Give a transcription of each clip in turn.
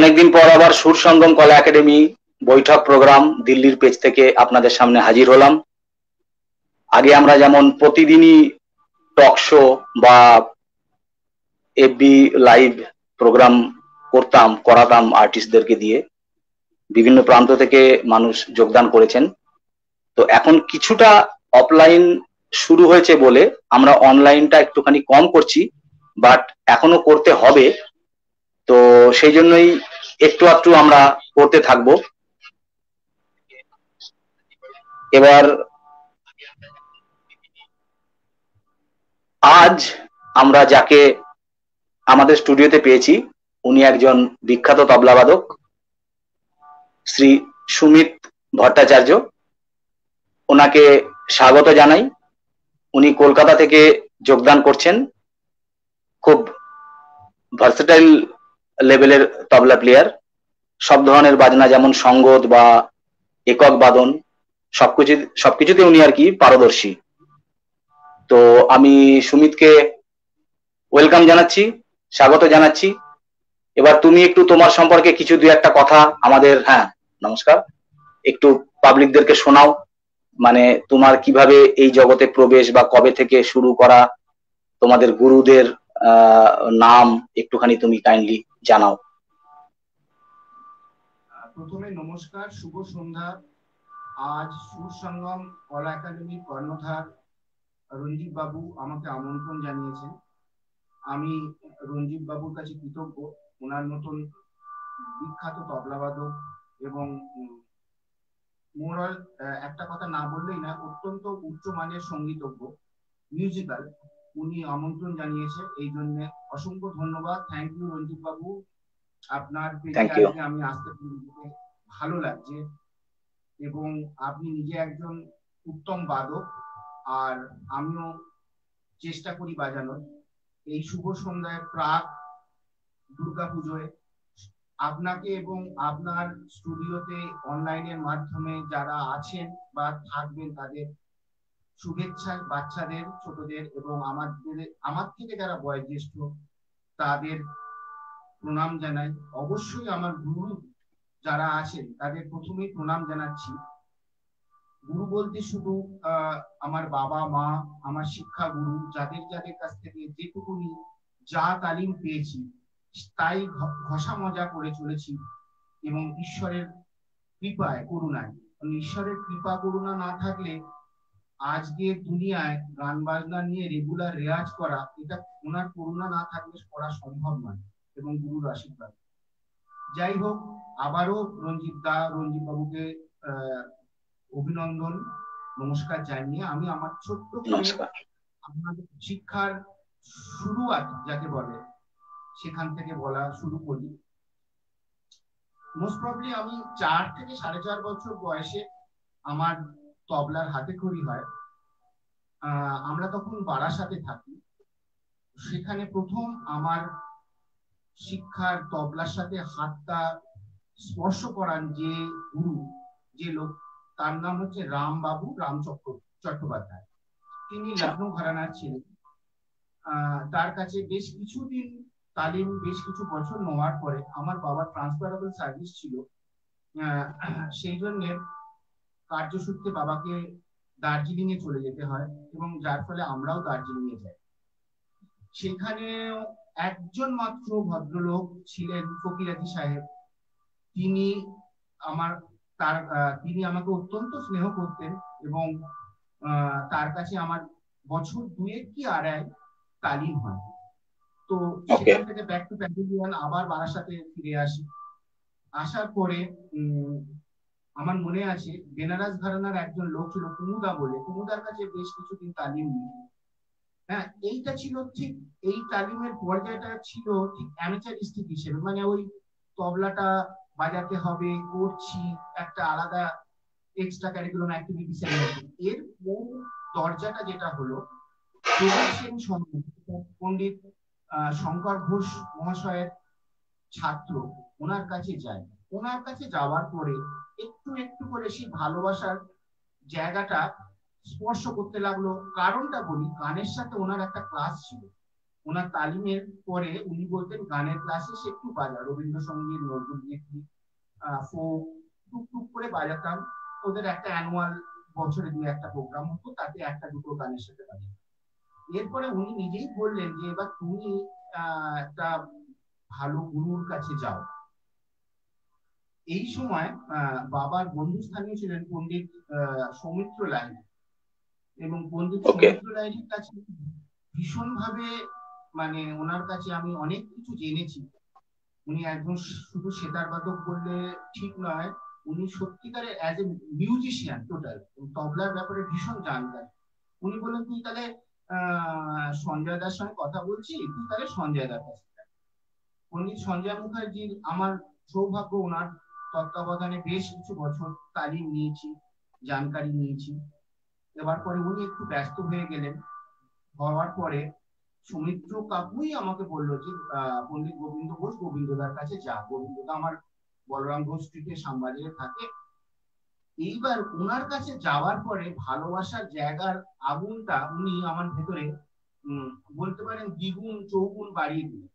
অনেকদিন পর আবার সুর সঙ্গম কলা একাডেমি বৈঠক প্রোগ্রাম দিল্লির পেজ থেকে আপনাদের সামনে হাজির হলাম। আগে আমরা যেমন প্রতিদিনই টক শো বা এফবি লাইভ প্রোগ্রাম করতাম, করাতাম আর্টিস্টদেরকে দিয়ে। বিভিন্ন প্রান্ত থেকে মানুষ যোগদান করেছেন। তো এখন কিছুটা অফলাইন শুরু হয়েছে বলে আমরা অনলাইনটা একটুখানি কম করছি বাট এখনও করতে হবে। তো সেই জন্যই একটু একটু আমরা পড়তে থাকব। এবার আজ আমরা যাকে আমাদের স্টুডিওতে পেয়েছি, উনি একজন বিখ্যাত তবলাবাদক শ্রী সুমিত ভট্টাচার্য। ওনাকে স্বাগত জানাই। উনি কলকাতা থেকে যোগদান করছেন। খুব ভার্সেটাইল লেভেলের তবলা প্লেয়ার সব ধরনের বাজনা যেমন সঙ্গত বা একক বাদন, সবকিছু, সবকিছুতে উনি আর কি পারদর্শী। তো আমি সুমিতকে ওয়েলকাম জানাচ্ছি, স্বাগত জানাচ্ছি। এবার তুমি একটু তোমার সম্পর্কে কিছু দু একটা কথা আমাদের হ্যাঁ নমস্কার। একটু পাবলিকদেরকে শোনাও। মানে তোমার কীভাবে এই জগতে প্রবেশ বা কবে থেকে শুরু করা, তোমাদের গুরুদের নাম একটুখানি তুমি কাইন্ডলি জানাও। প্রথমে নমস্কার, শুভ সন্ধ্যা। আজ সুর সঙ্গম কলা একাডেমি কর্ণধার রঞ্জিত বাবু আমাকে আমন্ত্রণ জানিয়েছেন। আমি রঞ্জিত বাবুর কাছে কৃতজ্ঞ। ওনার মতন বিখ্যাত তবলাবাদক এবং মোরাল একটা কথা না বললেই না, অত্যন্ত উচ্চ মানের সঙ্গীতজ্ঞ মিউজিক্যাল উনি আমন্ত্রণ জানিয়েছে, এই জন্য অসংখ্য ধন্যবাদ। থ্যাংক ইউ রঞ্জিত বাবু আপনার পেজে আমি আসতে ভালো লাগছে এবং আপনি নিজে একজন উত্তম বাদক আর আমিও চেষ্টা করি বাজানোর। এই শুভ সন্ধ্যায় প্রাক দুর্গা পুজোয় আপনাকে এবং আপনার স্টুডিওতে অনলাইনের মাধ্যমে যারা আছেন বা থাকবেন তাদের শুভেচ্ছা বাচ্চাদের, ছোটদের এবং আমাদের, আমার থেকে যারা বয়োজ্যেষ্ঠ, তাদের প্রণাম জানাই। অবশ্যই আমার গুরু যারা আছেন, তাদের প্রথমেই প্রণাম জানাচ্ছি। গুরু বলতে শুধু আমার বাবা, মা, আমার শিক্ষা গুরু, যাদের যাদের কাছ থেকে যেটুকুনি যা তালিম পেয়েছি, তাই ঘষা মজা করে চলেছি এবং ঈশ্বরের কৃপায় করুণায়। ঈশ্বরের কৃপা, করুণা না থাকলে আজকের দুনিয়ায় গান বাজনা নিয়ে রেগুলার রেয়াজ করা এটা ওনার করুণা না থাকলে করা সম্ভব নয় এবং গুরুর আশীর্বাদ। যাই হোক আবারও রঞ্জিত দা রঞ্জিত বাবুকে অভিনন্দন নমস্কার জানিয়ে আমি আমার ছোট্ট আপনাদের শিক্ষার শুরুয়াত যাকে বলে সেখান থেকে বলা শুরু করি। মোস্ট প্রবলি আমি চার থেকে সাড়ে চার বছর বয়সে আমার তবলার হাতে খড়ি হয় আমরা তখন বারাসাতে থাকি। সেখানে প্রথম আমার শিক্ষার তবলার সাথে হাতটা স্পর্শ করান যে গুরু যে লোক তার নাম হচ্ছে রাম বাবু রাম চট্টোপাধ্যায়। তিনি লখনৌ ঘরানার ছিলেন। তার কাছে বেশ কিছুদিন তালিম বেশ কিছু বছর নেওয়ার পরে আমার বাবার ট্রান্সফারেবল সার্ভিস ছিল। সেই জন্য কার্যসূত্রে বাবাকে দার্জিলিং এ চলে যেতে হয় এবং যার ফলে আমরাও দার্জিলিং এ যাই। সেখানে একজন মাত্র ভদ্রলোক ছিলেন ফকিরাজি সাহেব। তিনি আমার তার তিনি আমাকে অত্যন্ত স্নেহ করতেন এবং তার কাছে আমার বছর দুয়েক কি আড়াই তালিম হয়। তো সেখান থেকে ব্যাক টু প্যাভিলিয়ন আবার বারাসাতে ফিরে আসি। আসার পরে আমার মনে আছে, বেনারস ঘরানার একজন লোক ছিল কুমুদা বলে। কুমুদার কাছে বেশ কিছুদিন তালিম নিই। হ্যাঁ এইটা ছিল ঠিক এই তালিমের পর্যায়টা ছিল ঠিক অ্যামেচারিস্টিক হিসেবে। মানে ওই তবলাটা বাজাতে হবে, করছি, একটা আলাদা এক্সট্রা ক্যারিকুলাম অ্যাক্টিভিটিস এর মূল দরজাটা যেটা হলো সেন পণ্ডিত শঙ্কর ঘোষ মহাশয়ের ছাত্র, ওনার কাছে যায়। ওনার কাছে যাওয়ার পরে একটু একটু করে সেই ভালোবাসার জায়গাটা স্পর্শ করতে লাগল। কারণটা বলি, গানের সাথে ওনার একটা ক্লাস ছিল। ওনার তালিমের পরে উনি বলতেন, গানের ক্লাসে সে একটু বাজা রবীন্দ্রসঙ্গীত নজরুলগীতি ফোক টুকটুক করে বাজাতাম। ওদের একটা অ্যানুয়াল বছরে দু একটা প্রোগ্রাম হতো, তাতে একটা দুটো গানের সাথে বাজাতাম। এরপরে উনি নিজেই বললেন যে, এবার তুমি একটা ভালো গুরুর কাছে যাও। এই সময় বাবার বন্ধুস্থানীয় ছিলেন পণ্ডিত সৌমিত্র লাহিড়ী। এবং পণ্ডিত সৌমিত্র লাহিড়ীর কাছে ভীষণভাবে মানে ওনার কাছে আমি অনেক কিছু জেনেছি। উনি একজন শুধু সেতার বাদক বললে ঠিক নয় উনি সত্যিকারের অ্যাজ এ মিউজিশিয়ান টোটাল তবলার ব্যাপারে ভীষণ জানতেন। উনি বললেন তুই তাহলে সঞ্জয় দার সঙ্গে কথা বলছি তুই তাহলে সঞ্জয় দার কাছে সঞ্জয় মুখার্জির আমার সৌভাগ্য ওনার তত্ত্বাবধানে বেশ কিছু বছর তালিম নিয়েছি, জানকারি নিয়েছি। এবার পরে উনি একটু ব্যস্ত হয়ে গেলেন। হওয়ার পরে সুমিত্র কাকুই আমাকে বলল যে পণ্ডিত গোবিন্দ ঘোষ, গোবিন্দদার কাছে যা। গোবিন্দদা আমার বলরাম ঘোষ স্ট্রিটে শ্যামবাজারে থাকে। এইবার ওনার কাছে যাওয়ার পরে ভালোবাসার জায়গার আগুনটা উনি আমার ভেতরে বলতে পারেন দ্বিগুণ, চৌগুণ বাড়িয়ে দিলেন।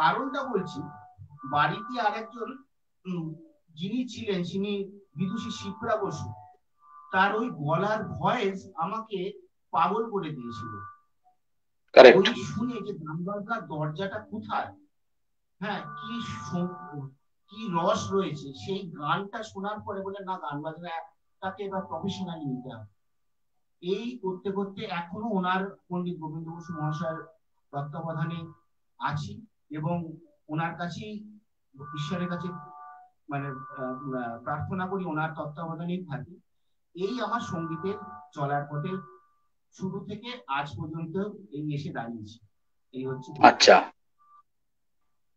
কারণটা বলছি, বাড়িতে আরেকজন যিনি ছিলেন যিনি বিদুষী শিপ্রা বসু তার ওই গলার ভয়েস আমাকে পাগল করে দিয়েছিল। ওই শুনে যে দরজাটা কোথায়? হ্যাঁ কি কি রস রয়েছে। সেই গানটা শোনার পরে বলে না গান বাজনা তাকে এবার প্রফেশনালি নিতে হবে। এই করতে করতে এখনও ওনার পণ্ডিত গোবিন্দ বসু মহাশয়ের তত্ত্বাবধানে আছি এবং ওনার কাছেই ঈশ্বরের কাছে মানে প্রার্থনা করি ওনার তত্ত্বাবধানেই থাকি। এই আমার সঙ্গীতের চলার পথে শুরু থেকে আজ পর্যন্ত এই এসে দাঁড়িয়েছি। এই হচ্ছে আচ্ছা।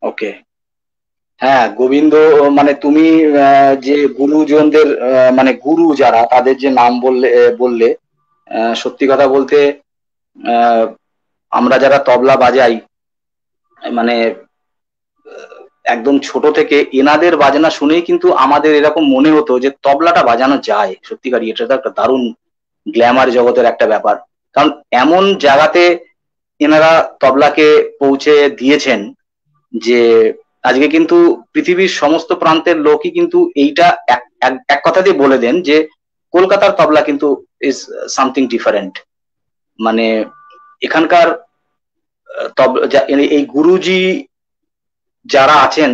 ওকে। হ্যাঁ গোবিন্দ মানে তুমি যে গুরুজনদের মানে গুরু যারা, তাদের যে নাম বললে বললে সত্যি কথা বলতে আমরা যারা তবলা বাজাই মানে একদম ছোট থেকে এনাদের বাজনা শুনেই কিন্তু আমাদের এরকম মনে হতো যে তবলাটা বাজানো যায়। সত্যিকারই এটা তো একটা দারুণ গ্ল্যামার জগতের একটা ব্যাপার। কারণ এমন জায়গাতে এনারা তবলাকে পৌঁছে দিয়েছেন যে আজকে কিন্তু পৃথিবীর সমস্ত প্রান্তের লোকই কিন্তু এইটা এক কথা দিয়ে বলে দেন যে কলকাতার তবলা কিন্তু ইজ সামথিং ডিফারেন্ট মানে এখানকার এই গুরুজি যারা আছেন,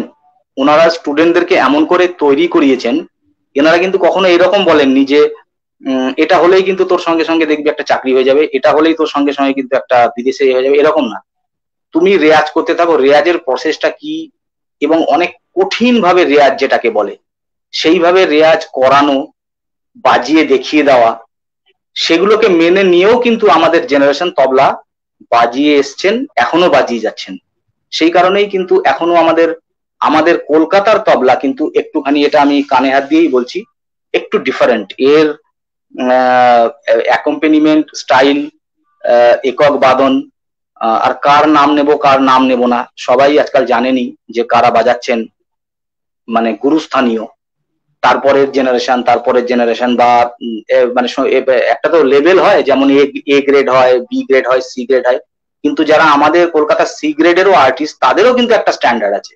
ওনারা স্টুডেন্টদেরকে এমন করে তৈরি করিয়েছেন, এনারা কিন্তু কখনো এরকম বলেননি যে এটা হলেই কিন্তু তোর সঙ্গে সঙ্গে দেখবি একটা চাকরি হয়ে যাবে, এটা হলেই তোর সঙ্গে সঙ্গে কিন্তু একটা বিদেশে হয়ে যাবে, এরকম না। তুমি রেয়াজ করতে থাকো, রেয়াজের প্রসেসটা কি? এবং অনেক কঠিন ভাবে রেয়াজ যেটাকে বলে, সেইভাবে রেয়াজ করানো, বাজিয়ে দেখিয়ে দেওয়া, সেগুলোকে মেনে নিয়েও কিন্তু আমাদের জেনারেশন তবলা বাজিয়ে এসছেন, এখনও বাজিয়ে যাচ্ছেন। সেই কারণেই কিন্তু এখনও আমাদের আমাদের কলকাতার তবলা কিন্তু একটুখানি এটা আমি কানে হাত দিয়েই বলছি, একটু ডিফারেন্ট এর অ্যাকম্পেনিমেন্ট স্টাইল একক বাদন আর কার নাম নেব, কার নাম নেব না, সবাই আজকাল জানেনি যে কারা বাজাচ্ছেন মানে গুরুস্থানীয়। তারপরের জেনারেশন তারপরের জেনারেশন বা মানে একটা তো লেভেল হয়, যেমন এ গ্রেড হয় বি গ্রেড হয় সি গ্রেড হয় কিন্তু যারা আমাদের কলকাতা সি গ্রেডেরও আর্টিস্ট তাদেরও কিন্তু একটা স্ট্যান্ডার্ড আছে।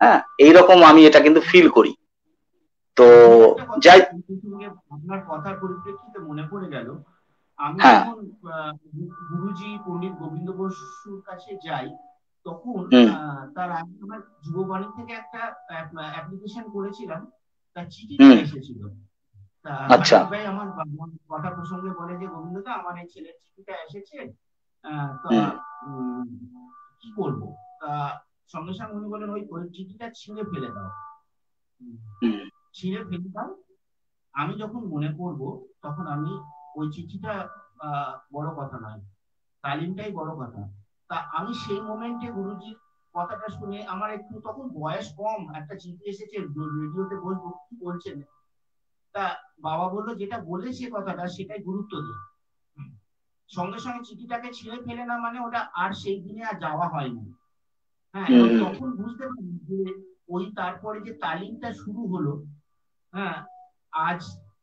হ্যাঁ এইরকম আমি এটা কিন্তু ফিল করি। তো যাই আপনার কথার পরিপ্রেক্ষিতে মনে পড়ে গেল আমি হ্যাঁ। যখন গুরুজি পণ্ডিত গোবিন্দ বসুর কাছে যাই তখন তার আগে আমার যুববাণী থেকে একটা অ্যাপ্লিকেশন করেছিলাম তার চিঠিটা এসেছিল। আচ্ছা। ভাই আমার কথা প্রসঙ্গে বলে যে গোবিন্দদা আমার এই ছেলের চিঠিটা এসেছে কি করব তা সঙ্গে সঙ্গে উনি বলেন ওই চিঠিটা ছিঁড়ে ফেলে দাও। ছিঁড়ে ফেলে দাও। আমি যখন মনে করব তখন আমি ওই চিঠিটা বড় কথা নয় তালিমটাই বড় কথা। তা আমি সেই মোমেন্টে গুরুজির কথাটা শুনে আমার একটু তখন বয়স কম একটা চিঠি এসেছে রেডিওতে বলব কি বলছেন? তা বাবা বলল যেটা বলেছে কথাটা সেটাই গুরুত্ব দিই সঙ্গে সঙ্গে চিঠিটাকে ছিঁড়ে ফেলে না মানে ওটা আর সেই দিনে আর যাওয়া হয়নি। হ্যাঁ তখন বুঝতে পারি যে ওই তারপরে যে তালিমটা শুরু হলো হ্যাঁ আজ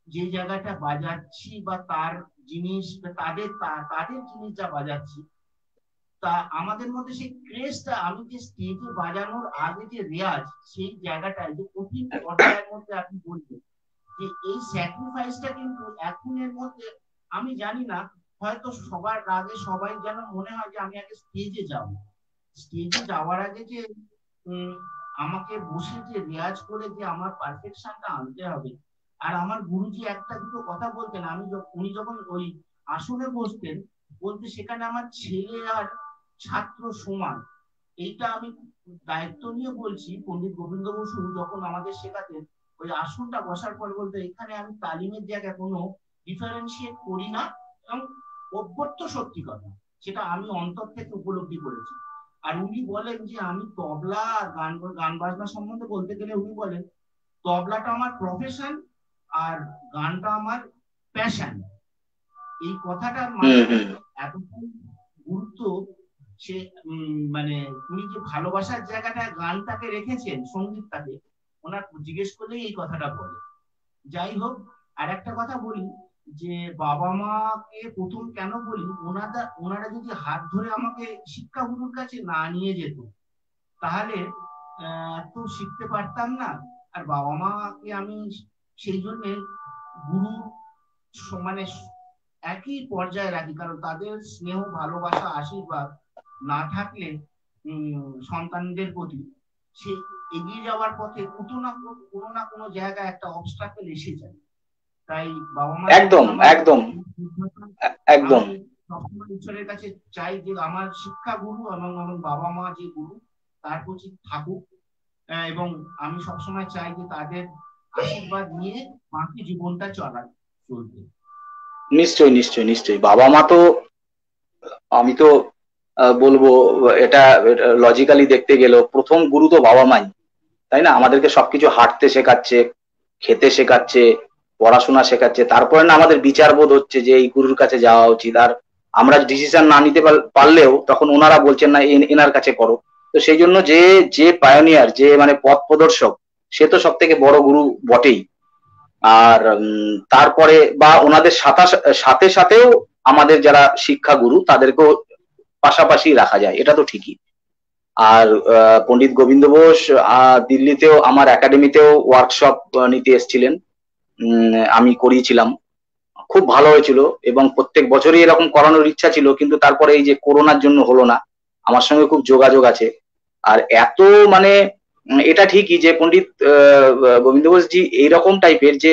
যে জায়গাটা বাজাচ্ছি বা তার জিনিস তাদের তাদের জিনিস যা বাজাচ্ছি তা আমাদের মধ্যে সেই ক্রেজটা আমি যে স্টেজে বাজানোর আগে যে রেয়াজ সেই জায়গাটায় যে কঠিন পর্যায়ের মধ্যে আপনি বলবেন যে এই স্যাক্রিফাইসটা কিন্তু এখনের মধ্যে আমি জানি না হয়তো সবার আগে সবাই যেন মনে হয় যে আমি আগে স্টেজে যাব। স্টেজে যাওয়ার আগে যে আমাকে বসে যে রেয়াজ করে যে আমার পারফেকশনটা আনতে হবে। আর আমার গুরুজি একটা দুটো কথা বলতেন, আমি উনি যখন ওই আসনে বসতেন, বলতে সেখানে আমার ছেলে আর ছাত্র সমান। এইটা আমি দায়িত্ব নিয়ে বলছি পন্ডিত গোবিন্দ বসু যখন আমাদের শেখাতেন, ওই আসনটা বসার পর বলতে এখানে আমি তালিমের জায়গায় কোনো ডিফারেন্সিয়েট করি না, এবং অভ্যর্থ সত্যি কথা সেটা আমি অন্তর থেকে উপলব্ধি করেছি। আর উনি বলেন যে আমি তবলা গান গান বাজনা সম্বন্ধে বলতে গেলে উনি বলেন তবলাটা আমার প্রফেশন আর গানটা আমার প্যাশন এই কথাটার মানে এতক্ষণ গুরুত্ব সে মানে উনি যে ভালোবাসার জায়গাটা গানটাকে রেখেছেন সঙ্গীতটাকে ওনার জিজ্ঞেস করলেই এই কথাটা বলে। যাই হোক আর একটা কথা বলি যে বাবা মাকে প্রথম কেন বলি ওনারা ওনারা যদি হাত ধরে আমাকে শিক্ষা গুরুর কাছে না নিয়ে যেত, তাহলে তো শিখতে পারতাম না। আর বাবা মাকে আমি সেই জন্য গুরু মানে একই পর্যায়ে রাখি, কারণ তাদের স্নেহ, ভালোবাসা, আশীর্বাদ না থাকলে সন্তানদের প্রতি সে এগিয়ে যাওয়ার পথে কোনো না কোনো না কোনো জায়গায় একটা অবস্ট্রাকেল এসে যায়। তাই বাবা মা একদম একদম একদম। সবসময় ঈশ্বরের কাছে চাই যে আমার শিক্ষা গুরু এবং আমার বাবা মা যে গুরু তার প্রতি থাকুক। এবং আমি সবসময় চাই যে তাদের আশীর্বাদ নিয়ে বাকি জীবনটা চলা চলবে নিশ্চয়ই নিশ্চয়ই নিশ্চয়ই। বাবা মা তো আমি তো বলব এটা লজিক্যালি দেখতে গেলেও প্রথম গুরু তো বাবা মাই। তাই না? আমাদেরকে সবকিছু হাঁটতে শেখাচ্ছে খেতে শেখাচ্ছে পড়াশোনা শেখাচ্ছে। তারপরে না আমাদের বিচারবোধ হচ্ছে যে এই গুরুর কাছে যাওয়া উচিত। আর আমরা ডিসিশন না নিতে পারলেও তখন ওনারা বলছেন না এনার কাছে করো। তো সেই জন্য যে যে পায়োনিয়ার যে মানে পথ প্রদর্শক, সে তো সব থেকে বড় গুরু বটেই। আর তারপরে বা ওনাদের সাথে সাথেও আমাদের যারা শিক্ষা গুরু, তাদেরকেও পাশাপাশি রাখা যায়। এটা তো ঠিকই। আর পণ্ডিত গোবিন্দ বোস দিল্লিতেও, আমার একাডেমিতেও ওয়ার্কশপ নিতে এসেছিলেন। আমি করিয়েছিলাম। খুব ভালো হয়েছিল এবং প্রত্যেক বছরই এরকম করানোর ইচ্ছা ছিল, কিন্তু তারপরে এই যে করোনার জন্য হলো না, আমার সঙ্গে খুব যোগাযোগ আছে। আর এত মানে এটা ঠিকই যে পণ্ডিত গোবিন্দ বোসজি এইরকম টাইপের যে,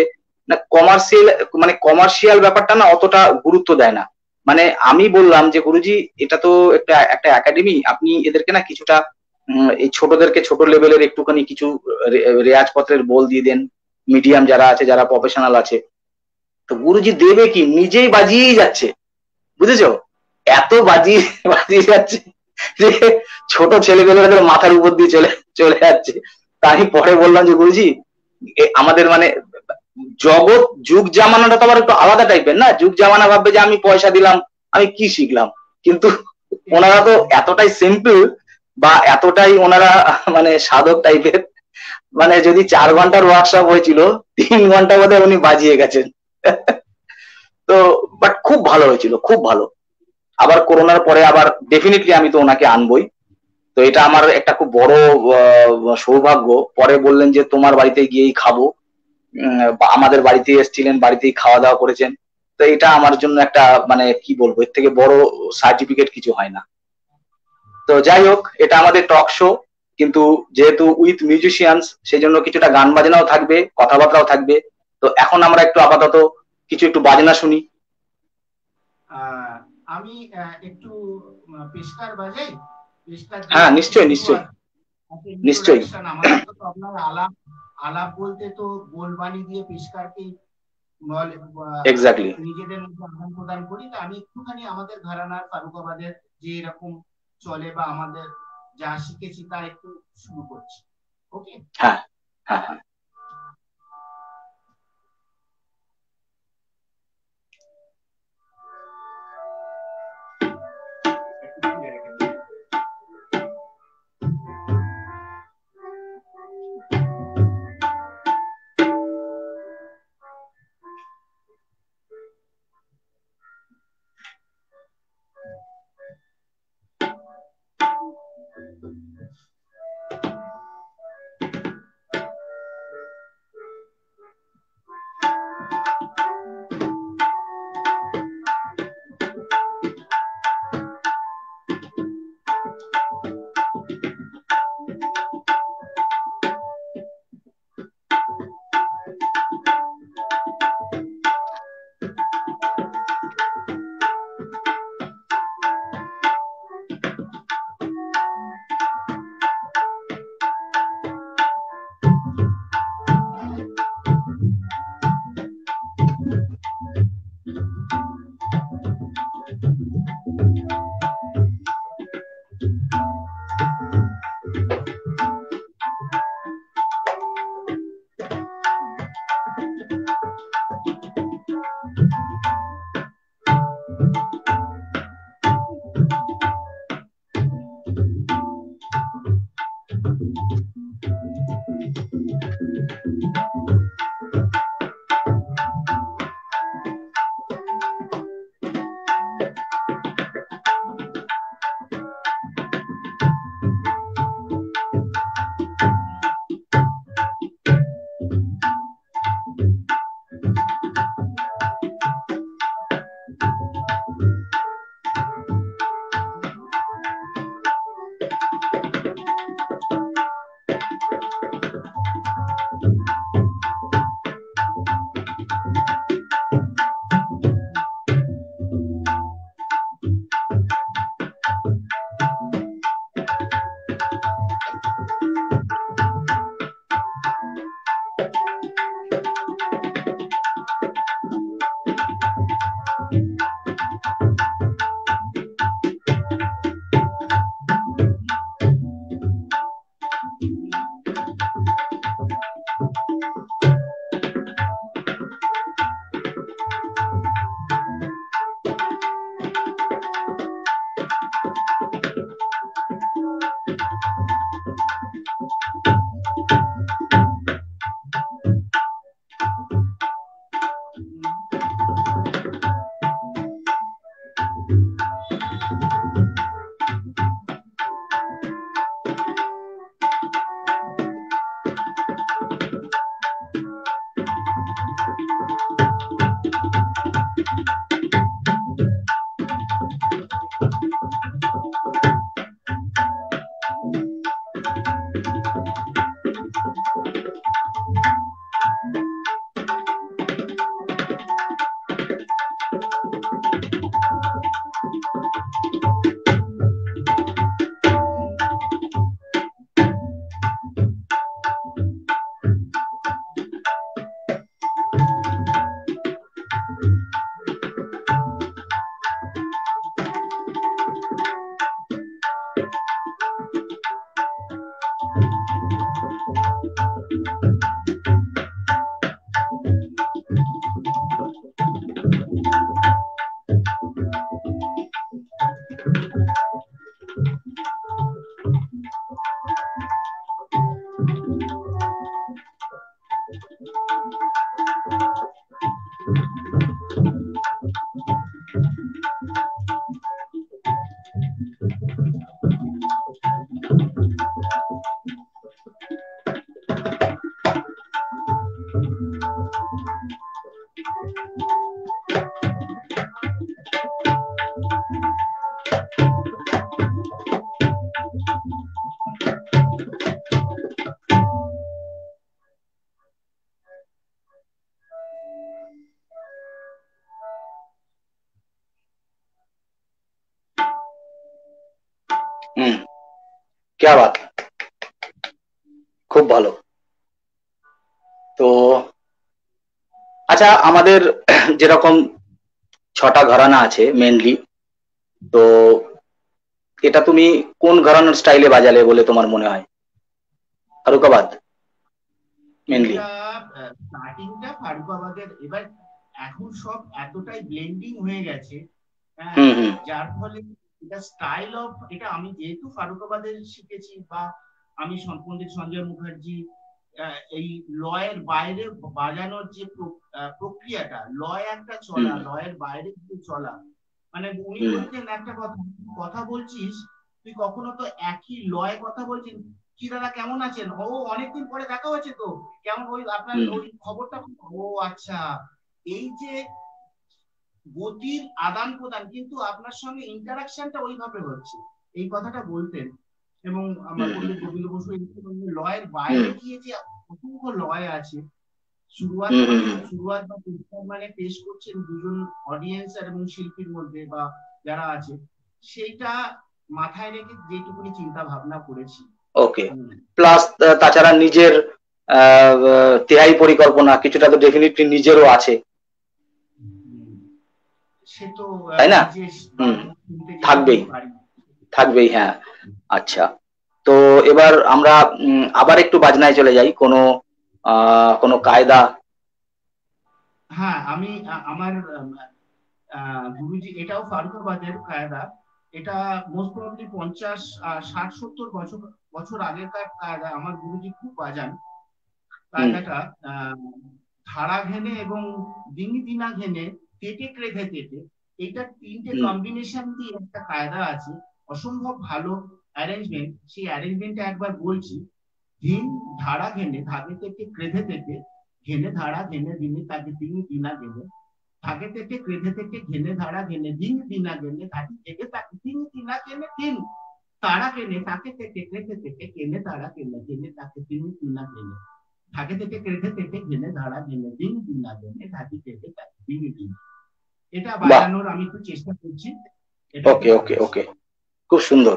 না কমার্শিয়াল মানে কমার্শিয়াল ব্যাপারটা না অতটা গুরুত্ব দেয় না। মানে আমি বললাম যে, গুরুজি, এটা তো একটা একটা একাডেমি আপনি এদেরকে না কিছুটা এই ছোটদেরকে ছোট লেভেলের একটুখানি কিছু রেয়াজপত্রের বল দিয়ে দেন মিডিয়াম যারা আছে, যারা প্রফেশনাল আছে। তো গুরুজি দেবে কি? নিজেই বাজিয়েই যাচ্ছে। বুঝেছ? এত বাজিয়ে বাজিয়ে যাচ্ছে যে ছোট ছেলেগুলোদের মাথার উপর দিয়ে চলে চলে যাচ্ছে। তা আমি পরে বললাম যে, গুরুজি আমাদের মানে জগৎ যুগ জামানাটা তো আবার একটু আলাদা টাইপের না? যুগ জামানা ভাববে যে, আমি পয়সা দিলাম, আমি কি শিখলাম? কিন্তু ওনারা তো এতটাই সিম্পল বা এতটাই ওনারা মানে সাধক টাইপের মানে যদি চার ঘণ্টার ওয়ার্কশপ হয়েছিল, তিন ঘণ্টা বোধহয় উনি বাজিয়ে গেছেন। তো বাট খুব ভালো হয়েছিল, খুব ভালো। আবার করোনার পরে আবার ডেফিনেটলি আমি তো ওনাকে আনবই। তো এটা আমার একটা খুব বড় সৌভাগ্য। পরে বললেন যে, তোমার বাড়িতে গিয়েই খাব। আমাদের বাড়িতে এসেছিলেন, বাড়িতেই খাওয়া দাওয়া করেছেন। তো এটা আমার জন্য একটা মানে কি বলব, এর থেকে বড় সার্টিফিকেট কিছু হয় না। তো যাই হোক, এটা আমাদের টক শো কিন্তু যেহেতু উইথ মিউজিশিয়ানস সেই জন্য কিছুটা গান বাজনাও থাকবে কথাবার্তাও থাকবে। তো এখন আমরা একটু আপাতত কিছু একটু বাজনা শুনি। আমি একটু পেশকার বাজাই। হ্যাঁ নিশ্চয়ই নিশ্চয়ই। নিশ্চয়ই। আপনার আলাপ আলাপ বলতে তো গোলবানি দিয়ে পেশকারকে এক্স্যাক্টলি নিজেদের মধ্যে আদান প্রদান করি। তা আমি একটুখানি আমাদের ঘরানার ফারুকাবাদের যে এরকম চলে বা আমাদের যা শিখেছি তা একটু শুরু করছি। ওকে হ্যাঁ হ্যাঁ। আচ্ছা আমাদের যেরকম ছটা ঘরানা আছে মেনলি তো এটা তুমি কোন ঘরানার স্টাইলে বাজালে বলে তোমার মনে হয়? ফারুকাবাদ মেনলি স্টার্টিংটা ফারুকাবাদের এবার এখন সব এতটাই ব্লেন্ডিং হয়ে গেছে হ্যাঁ, যার ফলে এটা স্টাইল অফ এটা আমি যেহেতু ফারুকাবাদে শিখেছি বা আমি পণ্ডিত সঞ্জয় মুখার্জি এই লয়ের বাইরে বাজানোর যে প্র- প্রক্রিয়াটা লয় একটা চলা। লয়ের বাইরে যে চলা মানে উনি হুম। বলতেন একটা কথা কথা বলছিস তুই কখনো তো একই লয় কথা বলছিস? কি দাদা কেমন আছেন? ও অনেকদিন পরে দেখা হয়েছে তো। কেমন ওই আপনার ওই খবরটা ও আচ্ছা। এই যে গতির আদান প্রদান কিন্তু আপনার সঙ্গে ইন্টারাকশনটা ওইভাবে হচ্ছে। এই কথাটা বলতেন। এবং আমার। পণ্ডিত গোবিন্দ বসু লয়ের বাইরে। গিয়ে যে অসংখ্য লয় আছে শুরুয়াত মানে-। শুরুয়াত বা মানে পেশ করছেন দুজন অডিয়েন্স এবং শিল্পীর মধ্যে বা যারা আছে সেইটা মাথায় রেখে যেটুকুনি চিন্তা ভাবনা করেছি ওকে প্লাস তাছাড়া নিজের তেহাই পরিকল্পনা কিছুটা তো ডেফিনেটলি নিজেরও আছে সে তো তাই না? যেতে থাকবেই। থাকবেই হ্যাঁ আচ্ছা। তো এবার আমরা আবার একটু বাজনায় চলে যাই। কোনো কোনো কায়দা? হ্যাঁ আমি আমার গুরুজি এটাও ফারুকাবাদের কায়দা। এটা মোস্ট প্রবলি পঞ্চাশ ষাট সত্তর বছর বছর আগেকার কায়দা। আমার গুরুজি খুব বাজান। কায়দাটা ধারা ঘেনে এবং দিনি দিনা ঘেনে তেটে ক্রেধে তেটে এটা তিনটে কম্বিনেশন দিয়ে একটা কায়দা আছে। অসম্ভব ভালো অ্যারেঞ্জমেন্ট সেই অ্যারেঞ্জমেন্টটা একবার বলছি দিন ধারা ঘেনে ধাগে থেকে ক্রেধে থেকে ঘেনে ধারা ঘেনে দিনে তাকে দিন দিনা গেলে থাকে থেকে ক্রেধে থেকে ঘেনে ধারা ঘেনে দিন দিনা গেলে থাকি থেকে তাকে দিন দিনা কেনে? দিন তারা কেনে তাকে থেকে ক্রেধে থেকে কেনে তারা কেনে ঘেনে তাকে দিন দিনা কেনে থাকে থেকে ক্রেধে থেকে ঘেনে ধারা ঘেনে দিন দিনা গেলে থাকি থেকে তাকে দিন দিন এটা বাজানোর আমি একটু চেষ্টা করছি। ওকে ওকে ওকে খুব সুন্দর।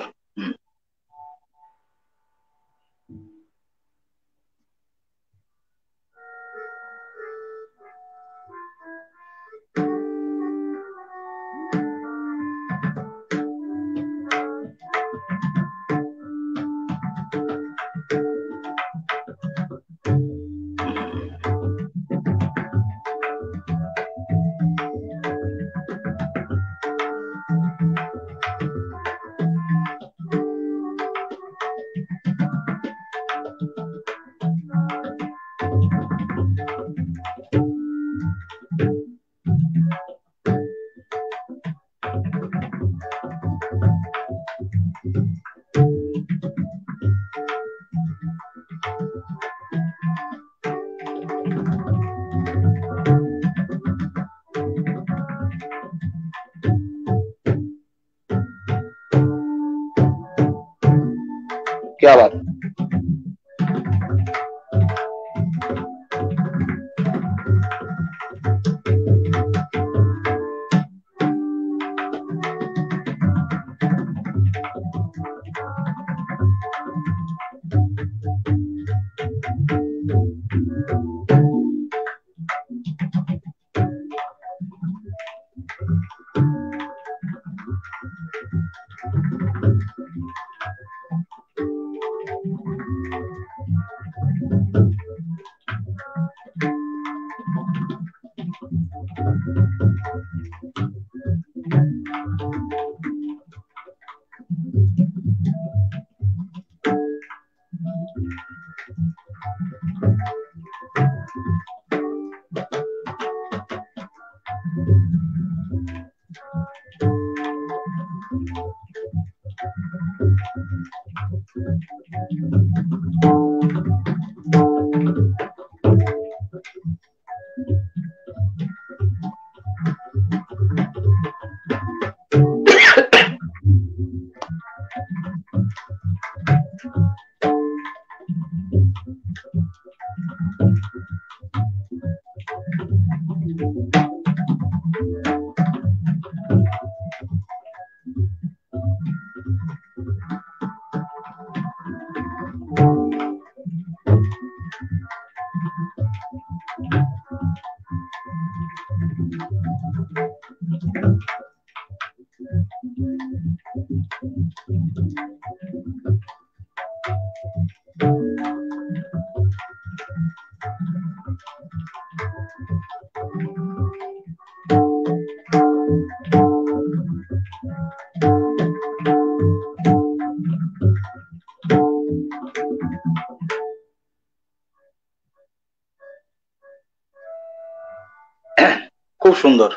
সুন্দর।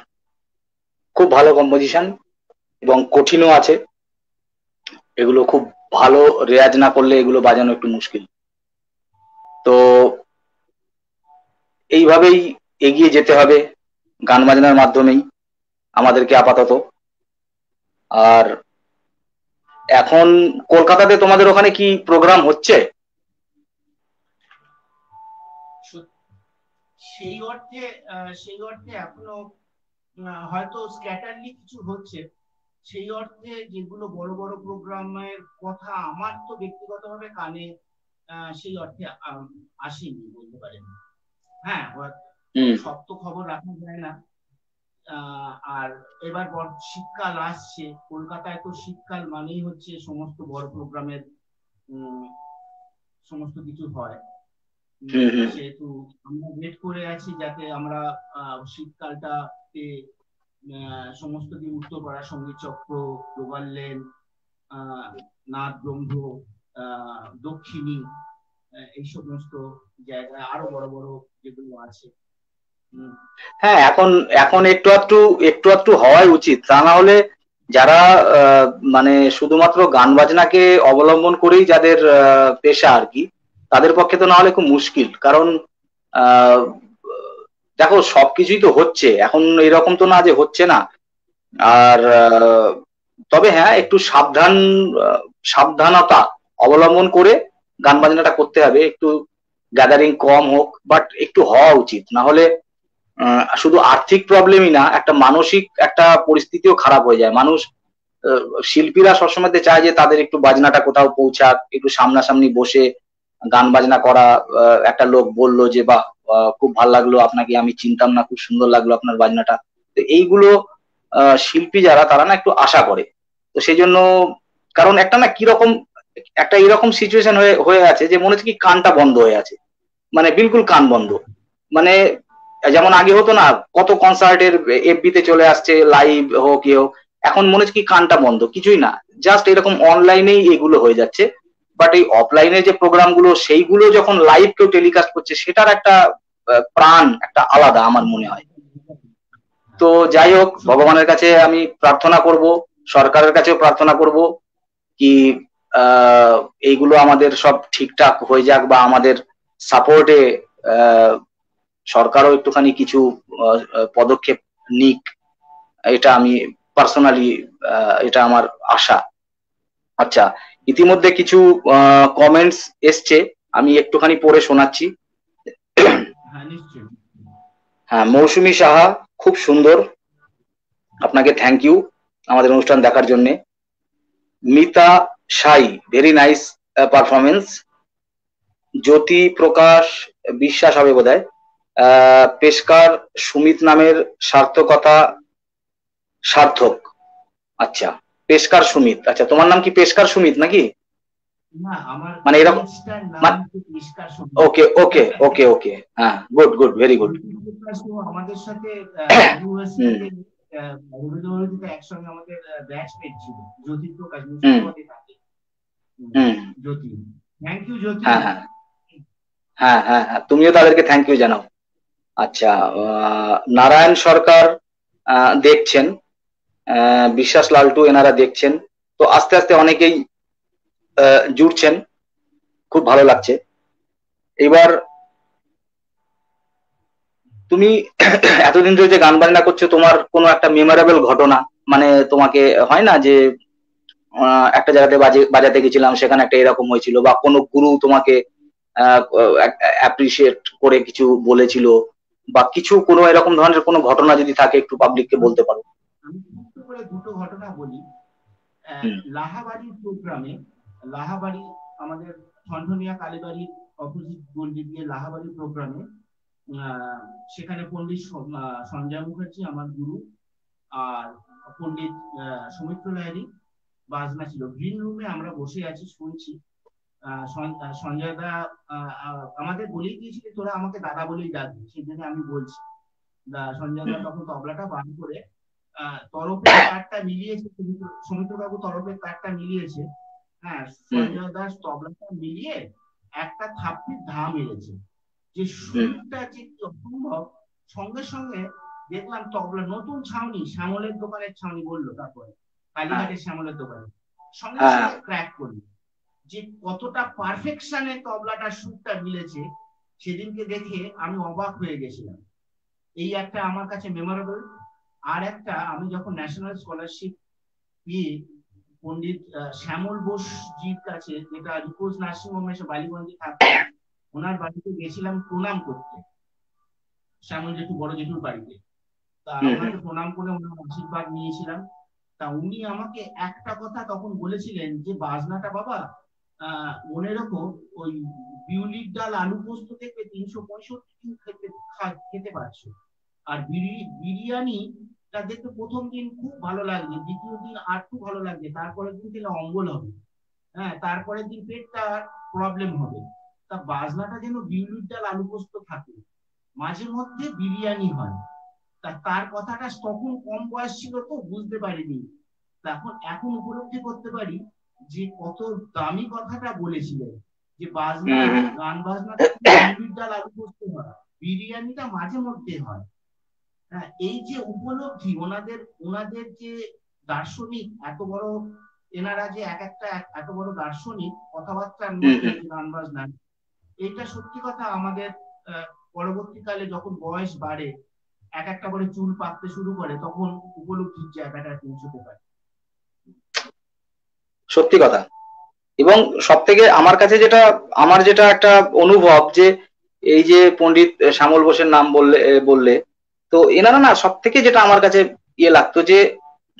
খুব ভালো কম্পোজিশন এবং কঠিনও আছে। এগুলো খুব ভালো রেয়াজ না করলে এগুলো বাজানো একটু মুশকিল। তো এইভাবেই এগিয়ে যেতে হবে গান বাজনার মাধ্যমেই আমাদেরকে আপাতত। আর এখন কলকাতাতে তোমাদের ওখানে কি প্রোগ্রাম হচ্ছে? সেই অর্থে সেই অর্থে এখনও হয়তো স্ক্যাটারলি কিছু হচ্ছে। সেই অর্থে যেগুলো বড় বড় প্রোগ্রামের কথা আমার তো ব্যক্তিগতভাবে কানে সেই অর্থে আসেনি বলতে পারেন। হ্যাঁ সব তো খবর রাখা যায় না। আর এবার শীতকাল আসছে কলকাতায় তো শীতকাল মানেই হচ্ছে সমস্ত বড় প্রোগ্রামের সমস্ত কিছু হয়। সেহেতু আমরা ওয়েট করে আছি যাতে আমরা শীতকালটাতে সমস্ত দিন উত্তরপাড়া সংগীত চক্র গ্লোবাল লেন নাথ ব্রহ্ম দক্ষিণী এই সমস্ত জায়গায় আরও বড় বড় যেগুলো আছে। হ্যাঁ এখন এখন একটু একটু একটু একটু হওয়াই উচিত। তা না হলে যারা মানে শুধুমাত্র গান বাজনাকে অবলম্বন করেই যাদের পেশা আর কি তাদের পক্ষে তো না হলে খুব মুশকিল। কারণ দেখো, সবকিছুই তো হচ্ছে। এখন এরকম তো না যে হচ্ছে না। আর তবে হ্যাঁ একটু সাবধান সাবধানতা অবলম্বন করে গান বাজনাটা করতে হবে। একটু গ্যাদারিং কম হোক বাট একটু হওয়া উচিত। না হলে শুধু আর্থিক প্রবলেমই না, একটা মানসিক, একটা পরিস্থিতিও খারাপ হয়ে যায়। মানুষ শিল্পীরা সবসময় চায় যে তাদের একটু বাজনাটা কোথাও পৌঁছাক, একটু সামনাসামনি বসে গান বাজনা করা একটা লোক বলল যে বা খুব ভালো লাগল, আপনাকে আমি চিনতাম না, খুব সুন্দর লাগল আপনার বাজনাটা। তো এইগুলো শিল্পী যারা, তারা না একটু আশা করে। তো সেই জন্য কারণ একটা না কীরকম, একটা এরকম সিচুয়েশন হয়ে হয়ে আছে যে, মনে হচ্ছে কি কানটা বন্ধ হয়ে আছে। মানে বিলকুল কান বন্ধ। মানে যেমন আগে হতো না, কত কনসার্টের এফবিতে চলে আসছে লাইভ হোক ইয়ে হোক, এখন মনে হচ্ছে কি কানটা বন্ধ, কিছুই না। জাস্ট এরকম অনলাইনেই এগুলো হয়ে যাচ্ছে। বাট এই অফলাইনে যে প্রোগ্রামগুলো সেইগুলো যখন লাইভ কেউ টেলিকাস্ট করছে, সেটার একটা প্রাণ একটা আলাদা আমার মনে হয়। তো যাই হোক, ভগবানের কাছে আমি প্রার্থনা করব, সরকারের কাছেও প্রার্থনা করব কি এইগুলো আমাদের সব ঠিকঠাক হয়ে যাক বা আমাদের সাপোর্টে সরকারও একটুখানি কিছু পদক্ষেপ নিক, এটা আমি পার্সোনালি এটা আমার আশা। আচ্ছা ইতিমধ্যে কিছু কমেন্টস এসছে আমি একটুখানি পড়ে শোনাচ্ছি। হ্যাঁ হ্যাঁ মৌসুমী সাহা খুব সুন্দর। আপনাকে থ্যাংক ইউ আমাদের অনুষ্ঠান দেখার জন্য। Mita Sai very nice performance Jyoti Prakash Biswas হবে বোধ হয় পেশকার সুমিত নামের সার্থকতা সার্থক। আচ্ছা। পেশকার সুমিত আচ্ছা তোমার নাম কি পেশকার সুমিত নাকি? না আমার মানে এরকম- পেজটার নাম মানে- হচ্ছে পরিষ্কার সুন্দর। ওকে ওকে ওকে ওকে হ্যাঁ গুড গুড ভেরি গুড পরিষ্কার সুন্দর আমাদের সাথে ইউএসএ হুম। রবীন্দ্রভারতীতে একসঙ্গে আমাদের ব্যাচমেট ছিল। জ্যোতি প্রকাশ হুম। মুর্শিদাবাদে থাকে। হুম, হুম জ্যোতি। Thank you Jyoti. হ্যাঁ হ্যাঁ। হ্যাঁ হ্যাঁ হ্যাঁ তুমিও তাদেরকে থ্যাংক ইউ জানাও। আচ্ছা আহ, নারায়ণ সরকার আহ, দেখছেন। আহ, বিশ্বাস লালটু এনারা দেখছেন। তো আস্তে আস্তে অনেকেই জুড়ছেন। খুব ভালো লাগছে। এবার তুমি এতদিন ধরে যে গান বাজনা করছ, তোমার কোনো একটা মেমোরেবল ঘটনা? মানে তোমাকে হয় না যে একটা জায়গাতে বাজে বাজাতে গেছিলাম, সেখানে একটা এরকম হয়েছিল, বা কোনো গুরু তোমাকে অ্যাপ্রিসিয়েট করে কিছু বলেছিল, বা কিছু কোনো এরকম ধরনের কোনো ঘটনা যদি থাকে, একটু পাবলিককে বলতে পারো। করে দুটো ঘটনা বলি। লাহাবাড়ির প্রোগ্রামে লাহাবাড়ি আমাদের ঠনঠনিয়া কালীবাড়ির অপোজিট গন্ডি দিয়ে লাহাবাড়ি প্রোগ্রামে সেখানে পণ্ডিত সঞ্জয় মুখার্জি আমার গুরু আর পণ্ডিত সৌমিত্র লাহিড়ী বাজনা ছিল। গ্রিন রুমে আমরা বসে আছি শুনছি। সঞ্জয় দা আমাদের বলেই দিয়েছিল তোরা আমাকে দাদা বলেই ডাকবি সেই জন্য আমি বলছি। সঞ্জয় দা তখন তবলাটা বার করে তরফের তারটা মিলিয়েছে সৌমিত্র বাবু তরফের তারটা মিলিয়েছে। হ্যাঁ সঞ্জয় দাস তবলাটা মিলিয়ে একটা থাপ্পির ধা মেরেছে যে সুরটা যে কি অসম্ভব। সঙ্গে সঙ্গে দেখলাম তবলা নতুন ছাউনি শ্যামলের দোকানের ছাউনি বলল তারপরে কালীঘাটের শ্যামলের দোকানে। সঙ্গে হ্যাঁ। সঙ্গে ক্র্যাক করল যে কতটা পারফেকশনে তবলাটা সুরটা মিলেছে সেদিনকে দেখে আমি অবাক হয়ে গেছিলাম। এই একটা আমার কাছে মেমোরেবল আর একটা আমি যখন ন্যাশনাল স্কলারশিপ পেয়ে পণ্ডিত আহ, শ্যামল বোস জির কাছে যেটা রিপোজ নার্সিং হোম এসে বালিগঞ্জে থাকে ওনার বাড়িতে গেছিলাম প্রণাম করতে। শ্যামল জেঠু বড় জেঠুর বাড়িতে। তা। ওনাকে প্রণাম করে ওনার আশীর্বাদ নিয়েছিলাম। তা উনি আমাকে একটা কথা তখন বলেছিলেন যে বাজনাটা বাবা আহ, মনে রেখো ওই বিউলির ডাল আলু পোস্ত দেখবে তিনশো পঁয়ষট্টি দিন খেতে খেতে পারছ। আর বিরি- বিরিয়ানিটা দেখতে প্রথম দিন খুব ভালো লাগবে দ্বিতীয় দিন আর একটু ভালো লাগবে তারপরের দিন খেলে অম্বল হবে। হ্যাঁ তারপরের দিন পেটটা প্রবলেম হবে। তা বাজনাটা যেন বিউলির ডাল আলু পোস্ত থাকে মাঝে মধ্যে বিরিয়ানি হয়। তা তার কথাটা তখন কম বয়স ছিল তো বুঝতে পারিনি। তখন এখন উপলব্ধি করতে পারি যে কত দামি কথাটা বলেছিলেন যে বাজনা হুম হুম। গান বাজনাটা বিউলির ডাল আলু পোস্ত হয় বিরিয়ানিটা মাঝে মধ্যে হয় হ্যাঁ। এই যে উপলব্ধি ওনাদের ওনাদের যে দার্শনিক এত বড় এনারা যে এক একটা এক- এত বড় দার্শনিক কথাবার্তা মধ্যে যে গান বাজনা এইটা সত্যি কথা আমাদের পরবর্তীকালে যখন বয়স বাড়ে এক একটা করে চুল পাকতে শুরু করে তখন উপলব্ধির জায়গাটা পৌঁছতে পারে। সত্যি কথা। এবং সব থেকে আমার কাছে যেটা আমার যেটা একটা অনুভব যে এই যে পণ্ডিত শ্যামল বোসের নাম বললে বললে তো এনারা না সব থেকে যেটা আমার কাছে ইয়ে লাগতো যে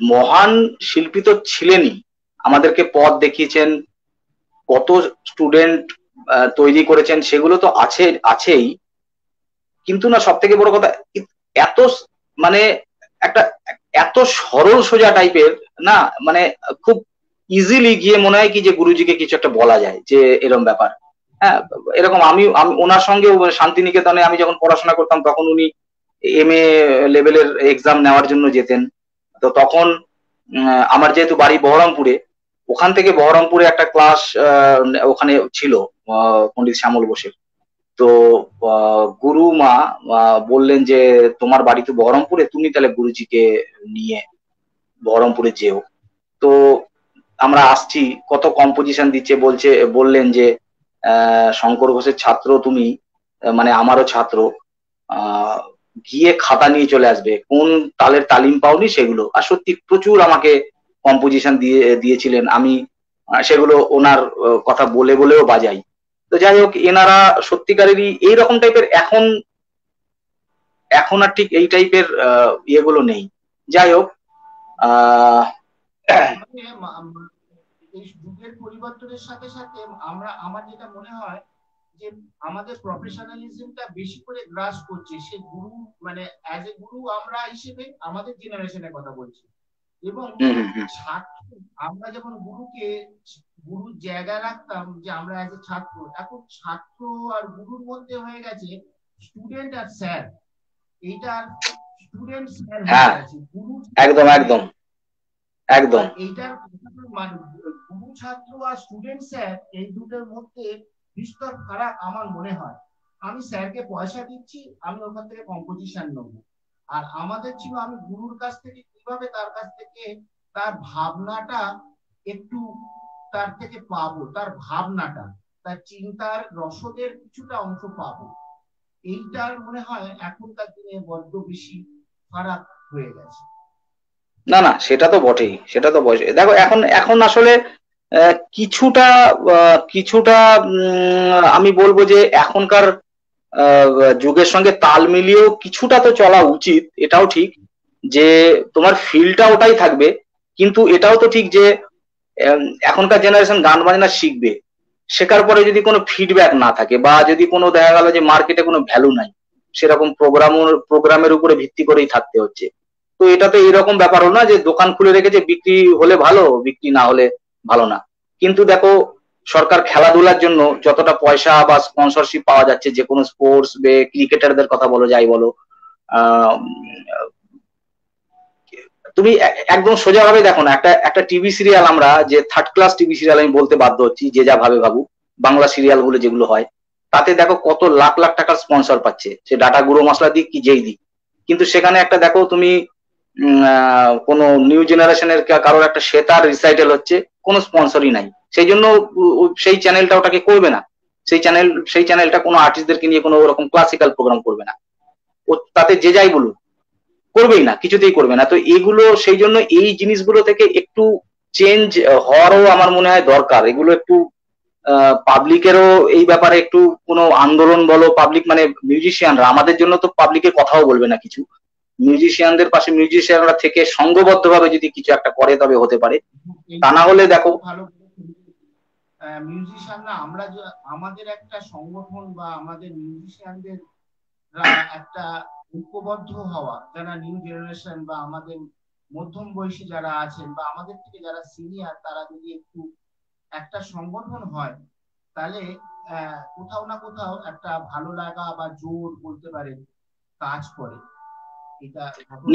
মহান শিল্পী তো ছিলেনই। আমাদেরকে পথ দেখিয়েছেন, কত স্টুডেন্ট তৈরি করেছেন, সেগুলো তো আছে, আছেই। কিন্তু না সব থেকে বড় কথা এত মানে একটা, এত সরল সোজা টাইপের না মানে খুব ইজিলি গিয়ে মনে হয় কি যে গুরুজিকে কিছু একটা বলা যায় যে এরকম ব্যাপার। হ্যাঁ এরকম আমি ওনার সঙ্গে শান্তিনিকেতনে আমি যখন পড়াশোনা করতাম, তখন উনি এম এ লেভেলের এক্সাম নেওয়ার জন্য যেতেন। তো তখন আমার যেহেতু বাড়ি বহরমপুরে ওখান থেকে বহরমপুরে একটা ক্লাস ওখানে ছিল আহ, পণ্ডিত শ্যামল বোসের। তো গুরু মা বললেন যে তোমার বাড়ি তো বহরমপুরে তুমি তাহলে গুরুজিকে নিয়ে বহরমপুরে যেও। তো আমরা আসছি কত কম্পোজিশন দিচ্ছে বলছে বললেন যে শঙ্কর ঘোষের ছাত্র তুমি মানে আমারও ছাত্র গিয়ে খাতা নিয়ে চলে আসবে। কোন তালের তালিম পাওনি সেগুলো। আর সত্যি প্রচুর আমাকে কম্পোজিশন দিয়ে, দিয়েছিলেন। আমি সেগুলো ওনার কথা বলে বলেও বাজাই। তো যাই হোক, এনারা সত্যিকারেরই এইরকম টাইপের এখন এখন আর ঠিক এই টাইপের ইয়েগুলো নেই। যাই হোক যুগের পরিবর্তনের সাথে সাথে আমরা, আমার যেটা মনে হয় যে আমাদের প্রফেশনালিজমটা বেশি করে গ্রাস করছে সে গুরু মানে অ্যাজ এ গুরু আমরা হিসেবে আমাদের জেনারেশনের কথা বলছি। এবং ছাত্র আমরা যেমন গুরুকে গুরুর জায়গায় রাখতাম যে আমরা অ্যাজ এ ছাত্র এখন ছাত্র আর গুরুর মধ্যে হয়ে গেছে স্টুডেন্ট আর স্যার এইটা স্টুডেন্ট স্যার হয়ে গেছে। গুরু একদম একদম। একদম। এইটার মানে গুরু ছাত্র আর স্টুডেন্ট স্যার এই দুটোর মধ্যে বিস্তর ফারাক আমার মনে হয়। আমি স্যারকে পয়সা দিচ্ছি, আমি ওখান থেকে কম্পোজিশন নেব। আর আমাদের ছিল, আমি গুরুর কাছ থেকে কীভাবে তার কাছ থেকে তার ভাবনাটা একটু তার থেকে পাবো, তার ভাবনাটা, তার চিন্তার রসদের কিছুটা অংশ পাবো। এইটার মনে হয় এখনকার দিনে বড্ড বেশি ফারাক হয়ে গেছে। না না, সেটা তো বটেই, সেটা তো বটে দেখো, এখন এখন আসলে কিছুটা কিছুটা আমি বলব যে এখনকার যুগের সঙ্গে তাল মিলিয়েও কিছুটা তো চলা উচিত, এটাও ঠিক যে তোমার ফিলটা ওটাই থাকবে, কিন্তু এটাও তো ঠিক যে এখনকার জেনারেশন গান বাজনা শিখবে, শেখার পরে যদি কোনো ফিডব্যাক না থাকে বা যদি কোনো দেখা গেল যে মার্কেটে কোনো ভ্যালু নাই, সেরকম প্রোগ্রাম প্রোগ্রামের উপরে ভিত্তি করেই থাকতে হচ্ছে। তো এটা তো এরকম ব্যাপার না যে দোকান খুলে রেখেছে, বিক্রি হলে ভালো, বিক্রি না হলে ভালো না। কিন্তু দেখো, সরকার খেলাধুলার জন্য যতটা পয়সা বা স্পন্সরশিপ পাওয়া যাচ্ছে, যে কোনো স্পোর্টস বে ক্রিকেটারদের কথা বলো, যাই বলো তুমি একদম সোজা ভাবে দেখো না, একটা একটা টিভি সিরিয়াল আমরা, যে থার্ড ক্লাস টিভি সিরিয়াল আমি বলতে বাধ্য হচ্ছি, যে যা ভাবে ভাবু বাংলা সিরিয়ালগুলো যেগুলো হয়, তাতে দেখো কত লাখ লাখ টাকার স্পন্সর পাচ্ছে, সে ডাটা গুঁড়ো মশলা দিক কি যেই দিক। কিন্তু সেখানে একটা দেখো, তুমি কোনো নিউ জেনারেশনের কারোর একটা শ্বেতার রিসাইটেল হচ্ছে, কোনো স্পন্সরই নাই। সেই জন্য সেই চ্যানেলটা ওটাকে করবে না। সেই চ্যানেল সেই চ্যানেলটা কোনো আর্টিস্টদেরকে নিয়ে কোনো ওরকম ক্লাসিক্যাল প্রোগ্রাম করবে না। ও, তাতে যে যাই বলুন করবেই না, কিছুতেই করবে না। তো এগুলো, সেই জন্য এই জিনিসগুলো থেকে একটু চেঞ্জ হওয়ারও আমার মনে হয় দরকার। এগুলো একটু পাবলিকেরও এই ব্যাপারে একটু কোনো আন্দোলন বলো পাবলিক মানে মিউজিশিয়ানরা আমাদের জন্য তো পাবলিকে কথাও বলবে না কিছু। মিউজিশিয়ানদের পাশে মিউজিশিয়ানরা থেকে সঙ্গবদ্ধ ভাবে যদি কিছু একটা করে, তবে হতে পারে। তা না হলে দেখো মিউজিশিয়ানরা আমরা আমাদের একটা সংগঠন বা আমাদের মিউজিশিয়ানদের একটা ঐক্যবদ্ধ হওয়া, যারা নিউ জেনারেশন বা আমাদের মধ্যম বয়সী যারা আছেন বা আমাদের থেকে যারা সিনিয়র তারা যদি একটু একটা সংগঠন হয়, তাহলে কোথাও না কোথাও একটা ভালো লাগা বা জোর বলতে পারেন, কাজ করে।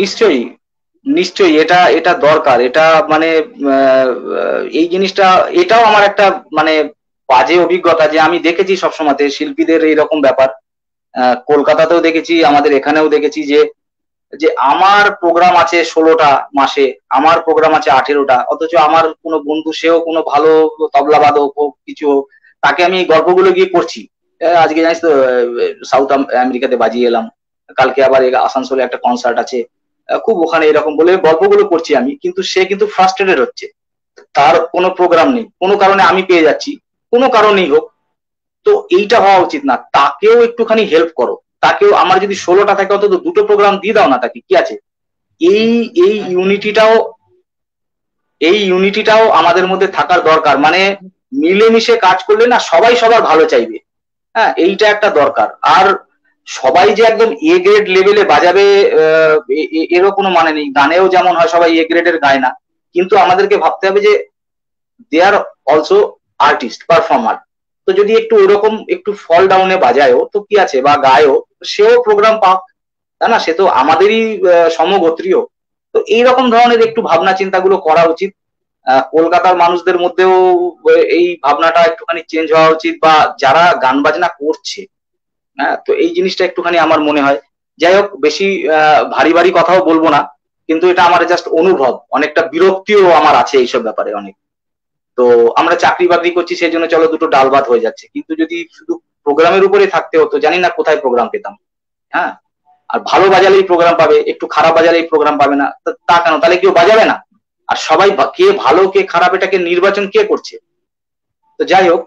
নিশ্চয়ই নিশ্চয়ই এটা এটা দরকার। এটা মানে এই জিনিসটা, এটাও আমার একটা মানে বাজে অভিজ্ঞতা যে আমি দেখেছি সবসময় শিল্পীদের এইরকম ব্যাপার। কলকাতাতেও দেখেছি, আমাদের এখানেও দেখেছি যে যে আমার প্রোগ্রাম আছে ষোলোটা মাসে, আমার প্রোগ্রাম আছে আঠেরোটা, অথচ আমার কোনো বন্ধু সেও কোনো ভালো তবলা বাদক হোক, কিছু হোক, তাকে আমি গল্পগুলো গিয়ে করছি আজকে জানিস তো সাউথ আমেরিকাতে বাজিয়ে এলাম। কালকে আবার আসানসোলে একটা কনসার্ট আছে। খুব ওখানে এরকম বলে গল্পগুলো করছি আমি, কিন্তু সে কিন্তু ফ্রাস্ট্রেটেড হচ্ছে। তার কোনো প্রোগ্রাম নেই। কোনো কারণে আমি পেয়ে যাচ্ছি, কোনো কারণেই হোক। তো এইটা হওয়া উচিত না। তাকেও একটুখানি হেল্প করো। তাকেও আমার যদি ষোলোটা থাকে, অন্তত দুটো প্রোগ্রাম দিয়ে দাও না তাকে। কি আছে? এই এই ইউনিটিটাও এই ইউনিটিটাও আমাদের মধ্যে থাকার দরকার। মানে মিলেমিশে কাজ করলে না সবাই সবার ভালো চাইবে। হ্যাঁ এইটা একটা দরকার। আর সবাই যে একদম এ গ্রেড লেভেলে বাজাবে এরও কোনো মানে নেই। গানেও যেমন হয় সবাই এ গ্রেডের গায় না। কিন্তু আমাদেরকে ভাবতে হবে যে they are also artist performer তো যদি একটু ওরকম একটু ফল ডাউনে বাজায়ও, তো কি আছে? বা গায়ও সেও প্রোগ্রাম পাক। তাই না? সে তো আমাদেরই সমগোত্রীয়। তো এইরকম ধরনের একটু ভাবনা চিন্তাগুলো করা উচিত। কলকাতার মানুষদের মধ্যেও এই ভাবনাটা একটুখানি চেঞ্জ হওয়া উচিত। বা যারা গান বাজনা করছে হ্যাঁ তো এই জিনিসটা একটুখানি আমার মনে হয়। যাই হোক, বেশি ভারী ভারী কথাও বলব না, কিন্তু এটা আমার জাস্ট অনুভব। অনেকটা বিরক্তিও আমার আছে এইসব ব্যাপারে অনেক। তো আমরা চাকরি বাকরি করছি, সেই জন্য চলো দুটো ডাল হয়ে যাচ্ছে। কিন্তু যদি শুধু প্রোগ্রামের উপরে থাকতে হতো, জানি না কোথায় প্রোগ্রাম পেতাম। হ্যাঁ আর ভালো বাজালেই প্রোগ্রাম পাবে, একটু খারাপ বাজালেই প্রোগ্রাম পাবে না, তা কেন? তাহলে কেউ বাজাবে না। আর সবাই কে ভালো, কে খারাপ, এটাকে নির্বাচন কে করছে? তো যাই হোক,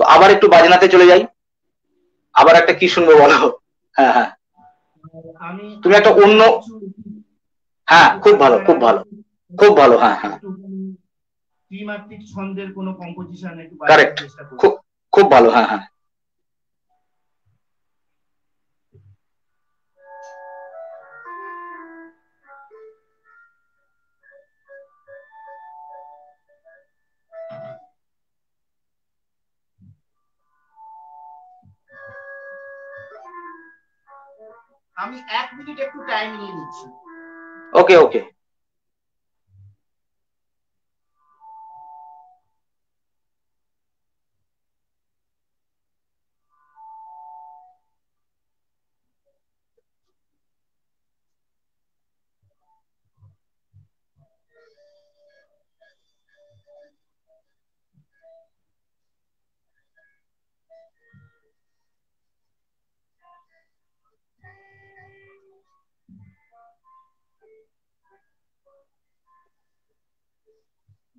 তো আবার একটু বাজনাতে চলে যাই। আবার একটা কি শুনব বলো? হ্যাঁ হ্যাঁ। আমি তুমি একটা অন্য হ্যাঁ খুব ভালো খুব ভালো। খুব ভালো হ্যাঁ হ্যাঁ। ত্রিমাত্রিক ছন্দের কোনো কম্পোজিশন একটু কারেক্ট খুব খুব ভালো হ্যাঁ হ্যাঁ। আমি এক মিনিট একটু টাইম নিয়ে নিচ্ছি। ওকে ওকে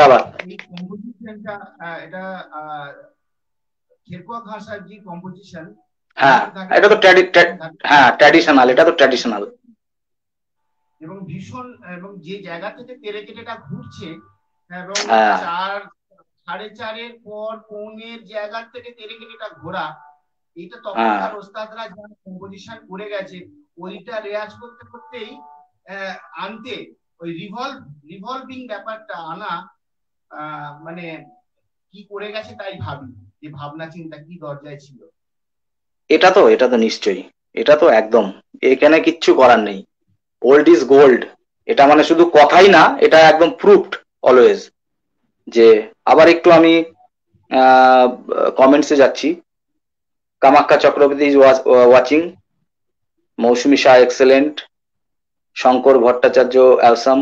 আবার। হ্যাঁ এটা তো হ্যাঁ ট্র্যাডিশনাল এটা তো ট্র্যাডিশনাল এবং ভীষণ এবং যে জায়গা থেকে পেরেকেটেটা ঘুরছে এবং হ্যাঁ। চার সাড়ে চারের পর পৌনের জায়গা থেকে তেরেকেটেটা ঘোরা এইটা হ্যাঁ। তখনকার ওস্তাদরা যেন কম্পোজিশন করে গেছে ওইটা রেয়াজ করতে করতেই আনতে ওই রিভলভ রিভলভিং ব্যাপারটা আনা মানে কি করে গেছে তাই ভাবি, যে ভাবনা চিন্তা কি দরজায় ছিল। এটা তো এটা তো নিশ্চয়ই, এটা তো একদম, এখানে কিচ্ছু করার নেই। ওল্ড ইজ গোল্ড এটা মানে শুধু কথাই না, এটা একদম প্রুফড অলওয়েজ যে আবার একটু আমি কমেন্টসে যাচ্ছি। Kamakhya Chakraborty is watching Moushumi Shah excellent Shankar Bhattacharya awesome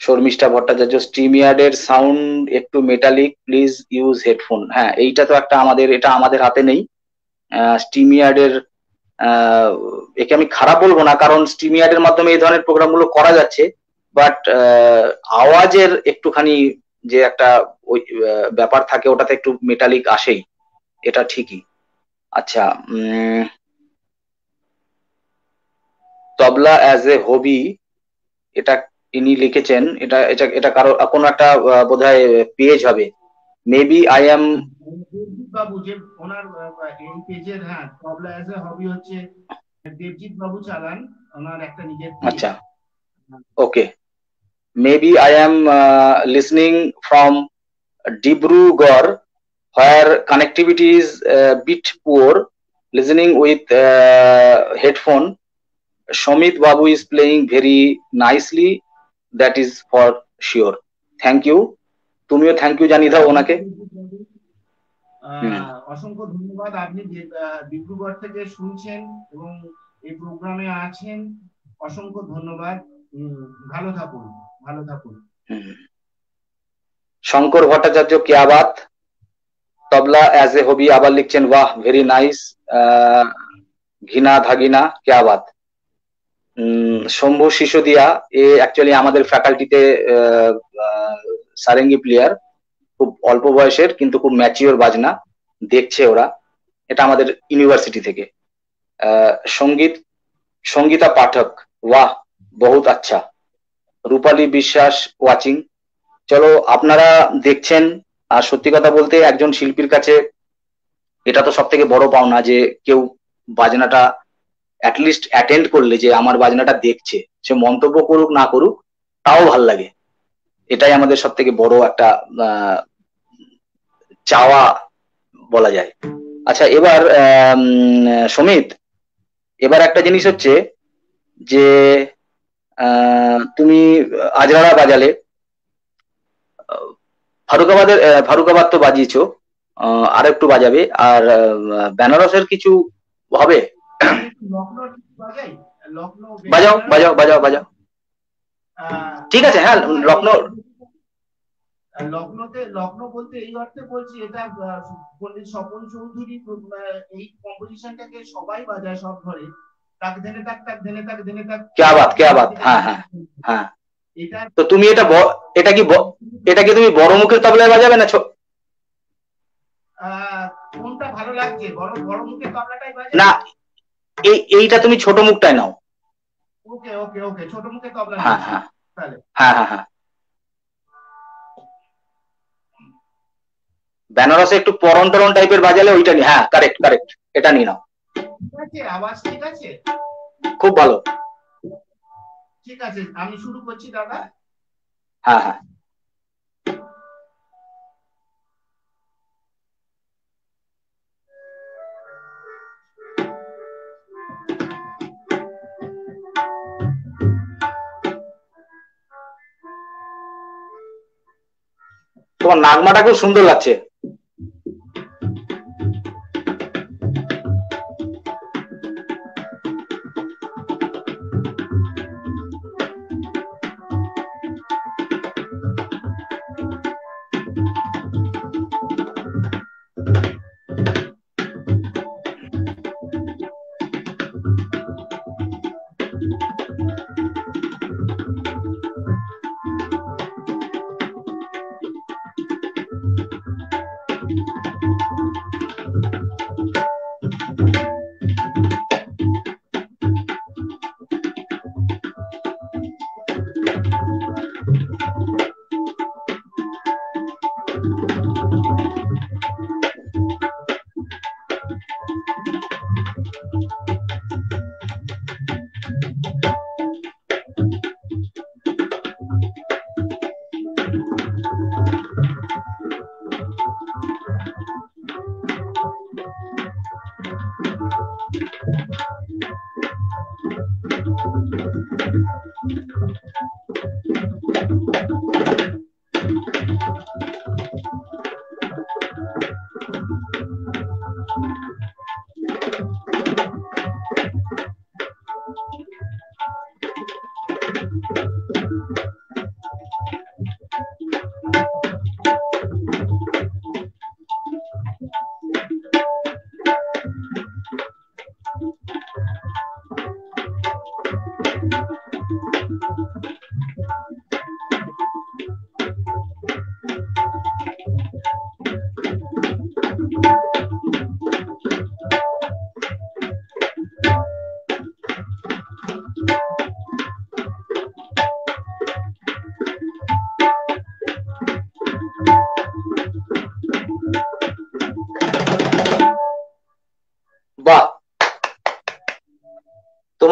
Sharmistha Bhattacharya, স্ট্রিমিয়ার্ডের sound একটু মেটালিক প্লিজ ইউজ হেডফোন হ্যাঁ এইটা তো একটা আমাদের, এটা আমাদের হাতে নেই। স্ট্রিমিয়ার্ডের একে আমি খারাপ বলব না, কারণ স্ট্রিমিয়ার্ডের মাধ্যমে এই ধরনের প্রোগ্রামগুলো করা যাচ্ছে বাট আওয়াজের একটুখানি যে একটা ওই ব্যাপার থাকে, ওটাতে একটু মেটালিক আসেই, এটা ঠিকই। আচ্ছা তবলা অ্যাজ এ হবি এটা ইনি লিখেছেন এটা এটা এটা কারও কোনো একটা বোধহয় পেজ হবে। মেবি আই এম আচ্ছা। Okay maybe I am listening from Dibrugarh where connectivity is bit poor listening with headphone Samit babu is playing very nicely that is for sure thank you তুমিও thank you জানিয়ে দাও ওনাকে। অসংখ্য ধন্যবাদ। আপনি ডিব্রুগড় থেকে শুনছেন এবং এই প্রোগ্রামে আছেন অসংখ্য ধন্যবাদ। ভালো থাকুন ভালো থাকুন। শঙ্কর ভট্টাচার্য কেয়াবাত তবলা অ্যাজ এ হবি আবার লিখছেন বাহ ভেরি নাইস ঘিনা ধাগিনা কেয়াবাত শম্ভু শিশুদিয়া এ অ্যাকচুয়ালি আমাদের ফ্যাকাল্টিতে সারেঙ্গি প্লেয়ার খুব অল্প বয়সের কিন্তু খুব ম্যাচিওর বাজনা, দেখছে ওরা। এটা আমাদের ইউনিভার্সিটি থেকে। সংগীত, সঙ্গীতা পাঠক ওয়াহ বহুত আচ্ছা। রূপালী বিশ্বাস ওয়াচিং চলো, আপনারা দেখছেন, আর সত্যি কথা বলতে একজন শিল্পীর কাছে এটা তো সব থেকে বড় পাওনা যে কেউ বাজনাটা অ্যাটলিস্ট অ্যাটেন্ড করলে যে আমার বাজনাটা দেখছে, সে মন্তব্য করুক, না করুক, তাও ভালো লাগে। এটাই আমাদের সব থেকে বড় একটা চাওয়া বলা যায়। আচ্ছা এবার সমিত, এবার একটা জিনিস হচ্ছে যে তুমি আজরাড়া বাজালে ফারুকাবাদের ফারুকাবাদ তো বাজিয়েছো আর একটু বাজাবে, আর বেনারসের কিছু হবে? বাজাও বাজাও বাজাও বাজাও। ঠিক আছে হ্যাঁ লগ্নতে লগ্ন বলতে এই অর্থে বলছি এটা স্বপন চৌধুরী এই কম্পোজিশনটাকে সবাই বাজায় সব ঘরে। তাক ধেনে তাক তাক ধেনে তাক ধেনে তাক। কে বাত কে বাত হ্যাঁ হ্যাঁ হ্যাঁ। তো তুমি এটা এটা কি এটা কি তুমি বড় মুখের তবলায় বাজাবে না কোনটা ভালো লাগছে? বড় বড় মুখের তবলাটাই বাজাবে? না এই এইটা তুমি ছোট মুখটায় নাও। ওকে ওকে ওকে ছোট মুখের তবলা হ্যাঁ হ্যাঁ। হ্যাঁ হ্যাঁ হ্যাঁ। বেনারসে একটু পরন টরন টাইপের বাজালে ওইটা নিয়ে হ্যাঁ কারেক্ট কারেক্ট এটা নিয়ে নাও। আওয়াজ ঠিক আছে? খুব ভালো। ঠিক আছে আমি শুরু করছি দাদা। হ্যাঁ হ্যাঁ। তোমার নাগমাটা খুব সুন্দর লাগছে।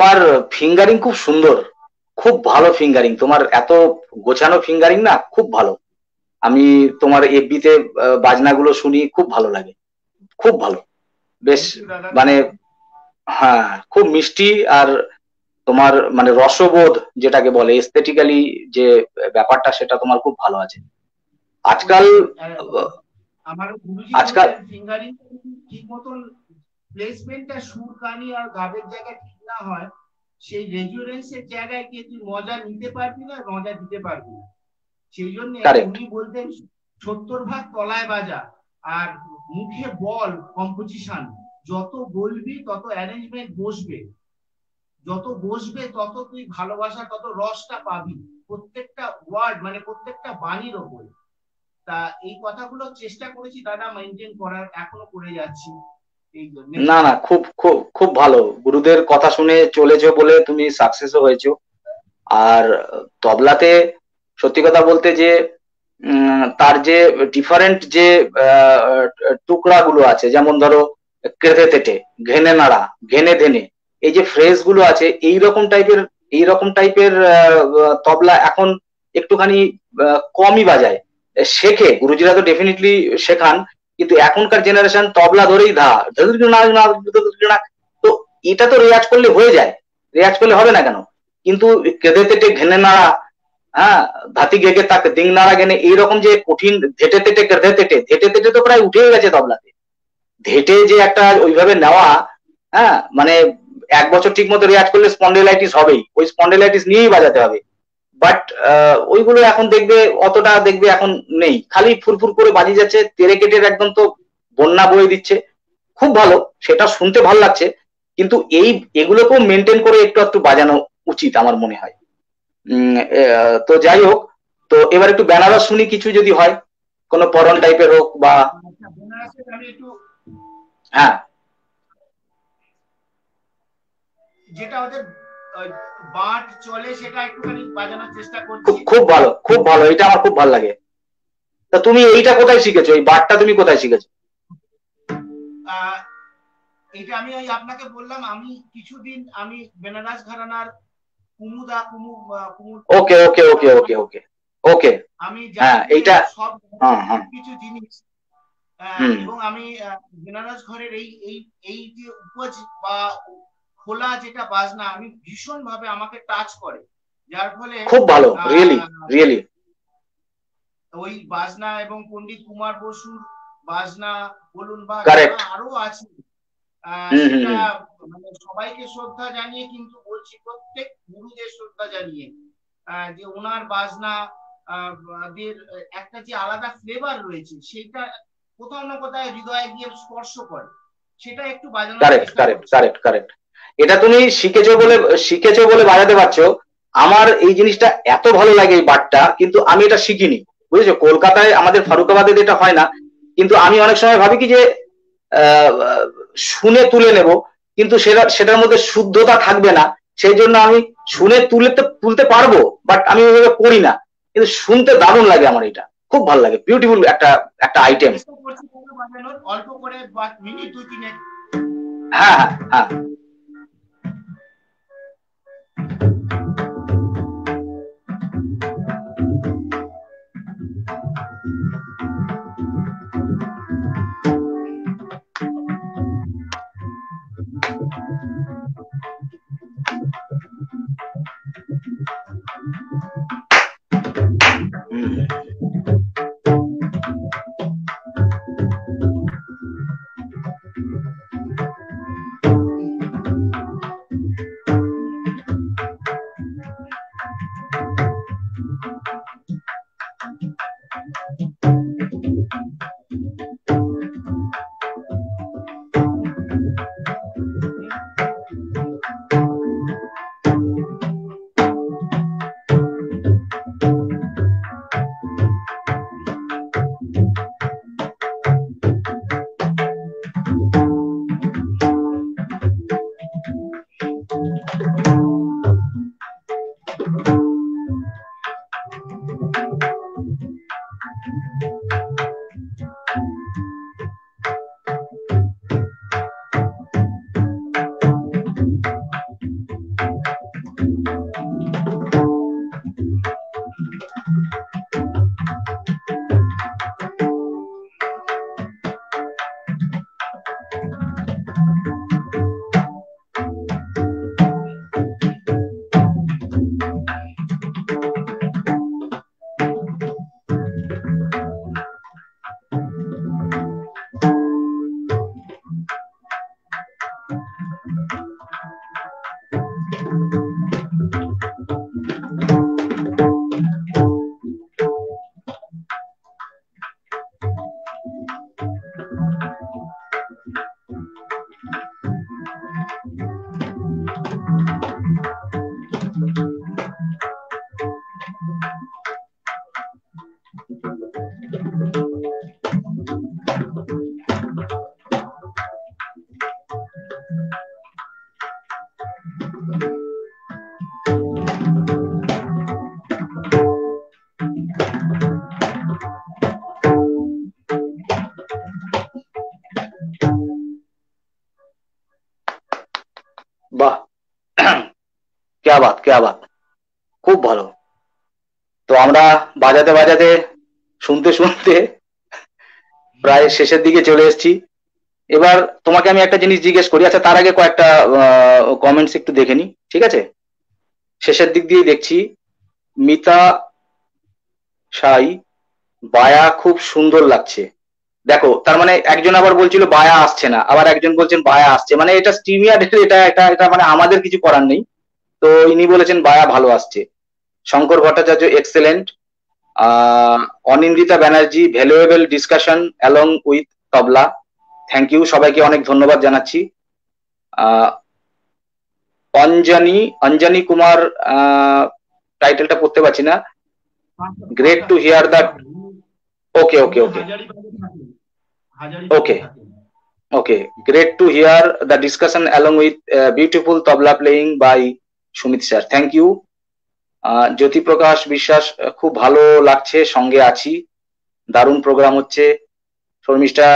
তোমার ফিঙ্গারিং খুব সুন্দর। খুব ভালো ফিঙ্গারিং তোমার এত গোছানো ফিঙ্গারিং না খুব ভালো। আমি তোমার এফবিতে বাজনাগুলো শুনি খুব ভালো লাগে। খুব ভালো। বেশ মানে হ্যাঁ খুব মিষ্টি আর তোমার মানে রসবোধ যেটাকে বলে এস্থেটিক্যালি যে ব্যাপারটা সেটা তোমার খুব ভালো আছে। আজকাল আমার আজকাল ফিঙ্গারিং ঠিক মতন প্লেসমেন্টটা সুর কানি আর গাবের জায়গা ঠিক না হয় সেই রেজুরেন্সের জায়গায় গিয়ে তুই মজা নিতে পারবি না মজা দিতে পারবি না। সেই জন্য উনি বলতেন সত্তর ভাগ তলায় বাজা আর মুখে বল কম্পোজিশন যত বলবি তত অ্যারেঞ্জমেন্ট বসবে। যত বসবে তত তুই ভালোবাসা তত রসটা পাবি। প্রত্যেকটা ওয়ার্ড মানে প্রত্যেকটা বাণীর ওপরে। তা এই কথাগুলো চেষ্টা করেছি দাদা মেনটেন করার এখনও করে যাচ্ছি। না না, খুব খুব খুব ভালো। গুরুদের কথা শুনে চলেছো বলে তুমি সাকসেসও হয়েছো। আর তবলাতে সত্যি কথা বলতে যে তার যে ডিফারেন্ট যে টুকরা গুলো আছে, যেমন ধরো কেঁদে তেটে ঘেনে নাড়া, ঘেনে ধেনে, এই যে ফ্রেজগুলো আছে, এই রকম টাইপের এই রকম টাইপের তবলা এখন একটুখানি কমই বাজায়। শেখে, গুরুজিরা তো ডেফিনেটলি শেখান। কিন্তু এখনকার জেনারেশন তবলা ধরেই ধা তো এটা তো রেয়াজ করলে হয়ে যায়, রেয়াজ করলে হবে না কেন? কিন্তু কেঁদে তেটে ঘেনে নাড়া হ্যাঁ ধাতি গেগে তাকে দিং নাড়া গেনে এইরকম যে কঠিন ধেটে তেটে, কেঁদে তেটে, ধেটে তেটে তো প্রায় উঠেই গেছে তবলাতে। ধেটে যে একটা ওইভাবে নেওয়া হ্যাঁ মানে এক বছর ঠিক মতো রেয়াজ করলে স্পন্ডেলাইটিস হবেই, ওই স্পন্ডেলাইটিস নিয়েই বাজাতে হবে। বাট ওইগুলো এখন দেখবে, অতটা দেখবে এখন নেই। খালি ফুরফুর করে বাজিয়ে যাচ্ছে, তেরে কেটের একদম তো বন্যা বয়ে দিচ্ছে। খুব ভালো, সেটা শুনতে ভালো লাগছে। কিন্তু এই, এগুলোকেও মেনটেন করে একটু একটু বাজানো উচিত আমার মনে হয়। তো যাই হোক, তো এবার একটু বেনারস শুনি কিছু যদি হয়। কোনো পরন টাইপের হোক বা হ্যাঁ। যেটা ওদের বাট চলে সেটা একটুখানি বাজানোর চেষ্টা করছি। খুব ভালো খুব ভালো এটা আমার খুব ভালো লাগে। তা তুমি এইটা কোথায় শিখেছো? এই বাটটা তুমি কোথায় শিখেছো? এটা আমি ওই আপনাকে বললাম আমি কিছুদিন আমি বেনারস ঘরানার কুমুদা কুমু কুমু ওকে ওকে ওকে ওকে ওকে ওকে। আমি হ্যাঁ এইটা সব হ্যাঁ হ্যাঁ। কিছু জিনিস এবং আমি বেনারস ঘরের এই এই এই যে উপজ বা খোলা যেটা বাজনা আমি ভীষণ ভাবে আমাকে টাচ করে। যার ফলে খুব ভালো রিয়েলি রিয়েলি ওই বাজনা এবং পণ্ডিত কুমার বসুর বাজনা বলুন বা আরও আছে সেটা মানে সবাইকে শ্রদ্ধা জানিয়ে কিন্তু বলছি প্রত্যেক গুরুদের শ্রদ্ধা জানিয়ে যে ওনার বাজনা দের একটা যে আলাদা ফ্লেভার রয়েছে সেটা কোথাও না কোথায় হৃদয়ে গিয়ে স্পর্শ করে। সেটা একটু বাজানো কারেক্ট কারেক্ট কারেক্ট কারেক্ট এটা তুমি শিখেছো বলে শিখেছো বলে বাজাতে পারছ। আমার এই জিনিসটা এত ভালো লাগে এই বাটটা কিন্তু আমি এটা শিখিনি। বুঝেছ? কলকাতায় আমাদের ফারুকাবাদে এটা হয় না। কিন্তু আমি অনেক সময় ভাবি কি যে শুনে তুলে নেব কিন্তু সেটা সেটার মধ্যে শুদ্ধতা থাকবে না। সেই জন্য আমি শুনে তুলতে তুলতে পারব বাট আমি ওইভাবে করি না। কিন্তু শুনতে দারুণ লাগে আমার এটা। খুব ভালো লাগে। বিউটিফুল একটা একটা আইটেম অল্প করে মিনিট দুই তিনেক হ্যাঁ হ্যাঁ হ্যাঁ। বাজাতে বাজাতে, শুনতে শুনতে প্রায় শেষের দিকে চলে এসেছি। এবার তোমাকে আমি একটা জিনিস জিজ্ঞেস করি। আচ্ছা তার আগে কয়েকটা কমেন্টস একটু দেখে নি ঠিক আছে? শেষের দিক দিয়ে দেখছি, মিতা সাই, বায়া খুব সুন্দর লাগছে। দেখো, তার মানে একজন আবার বলছিল, বায়া আসছে না। আবার একজন বলছেন, বায়া আসছে। মানে এটা স্টিমিয়ার এটা এটা এটা মানে আমাদের কিছু করার নেই। তো ইনি বলেছেন, বায়া ভালো আসছে। Shankar Bhattacharya excellent Anindita Banerjee valuable discussion along with tabla. Thank you সবাইকে অনেক ধন্যবাদ জানাচ্ছি। অঞ্জনি অঞ্জনি কুমার টাইটেলটা পড়তে পারছি না। Great to hear that okay okay okay okay okay great to hear the discussion along with beautiful tabla playing by Sumit sir thank you Jyotiprakash Biswas খুব ভালো লাগছে, সঙ্গে আছি। দারুণ প্রোগ্রাম হচ্ছে। শর্মিষ্ঠা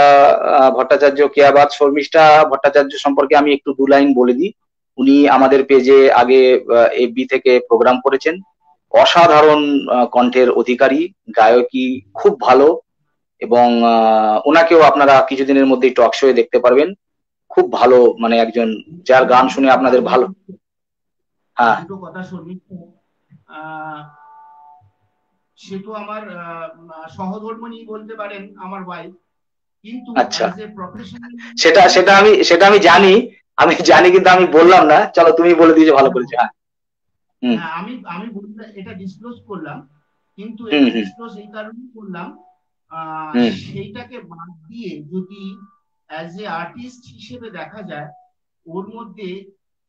ভট্টাচার্য কেয়াবাদ। শর্মিষ্ঠা ভট্টাচার্য সম্পর্কে আমি একটু দু লাইন বলে দিই। উনি আমাদের পেজে আগে এফবি থেকে প্রোগ্রাম করেছেন। অসাধারণ কণ্ঠের অধিকারী গায়কী খুব ভালো এবং ওনাকেও আপনারা কিছুদিনের মধ্যেই টক শোয়ে দেখতে পারবেন। খুব ভালো মানে একজন যার গান শুনে আপনাদের ভালো হ্যাঁ। সে তো আমার সহধর্মনী বলতে পারেন আমার ওয়াইফ কিন্তু আচ্ছা। সেটা সেটা আমি সেটা আমি জানি। আমি জানি কিন্তু আমি বললাম না। চলো তুমি বলে দিয়েছ ভালো করেছ। হ্যাঁ। আমি আমি এটা ডিসক্লোজ করলাম। কিন্তু ডিসক্লোজ এই কারণেই করলাম। সেইটাকে বাদ দিয়ে যদি অ্যাজ এ আর্টিস্ট হিসেবে দেখা যায় ওর মধ্যে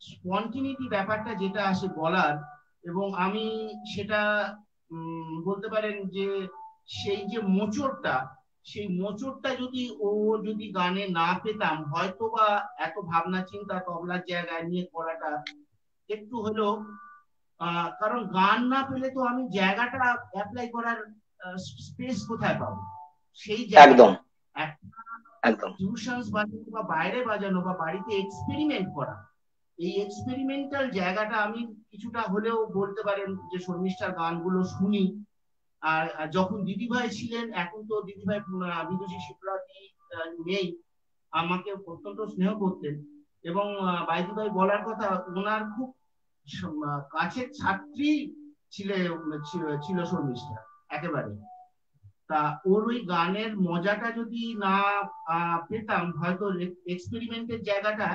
স্পন্টিনিটি ব্যাপারটা যেটা আসে বলার এবং আমি সেটা বলতে পারেন যে সেই যে মোচড়টা সেই মোচড়টা যদি ও যদি গানে না পেতাম হয়তো বা এত ভাবনা চিন্তা তবলার জায়গায় নিয়ে করাটা একটু হলেও কারণ গান না পেলে তো আমি জায়গাটা অ্যাপ্লাই করার স্পেস কোথায় পাবো? সেই একদম। একদম। টিউশনস বাজানো বা বাইরে বাজানো বা বাড়িতে এক্সপেরিমেন্ট করা এই এক্সপেরিমেন্টাল জায়গাটা আমি কিছুটা হলেও বলতে পারেন যে শর্মিষ্ঠার গানগুলো শুনি। আর যখন দিদিভাই ছিলেন, এখন তো দিদিভাই বিদুষী শিবরাতি নেই। আমাকে অত্যন্ত স্নেহ করতেন। এবং বাইদিভাই বলার কথা, ওনার খুব কাছের ছাত্রী ছিল ছিল শর্মিষ্ঠা, একেবারে। তা ওর ওই গানের মজাটা যদি না পেতাম, হয়তো এক্সপেরিমেন্টের জায়গাটা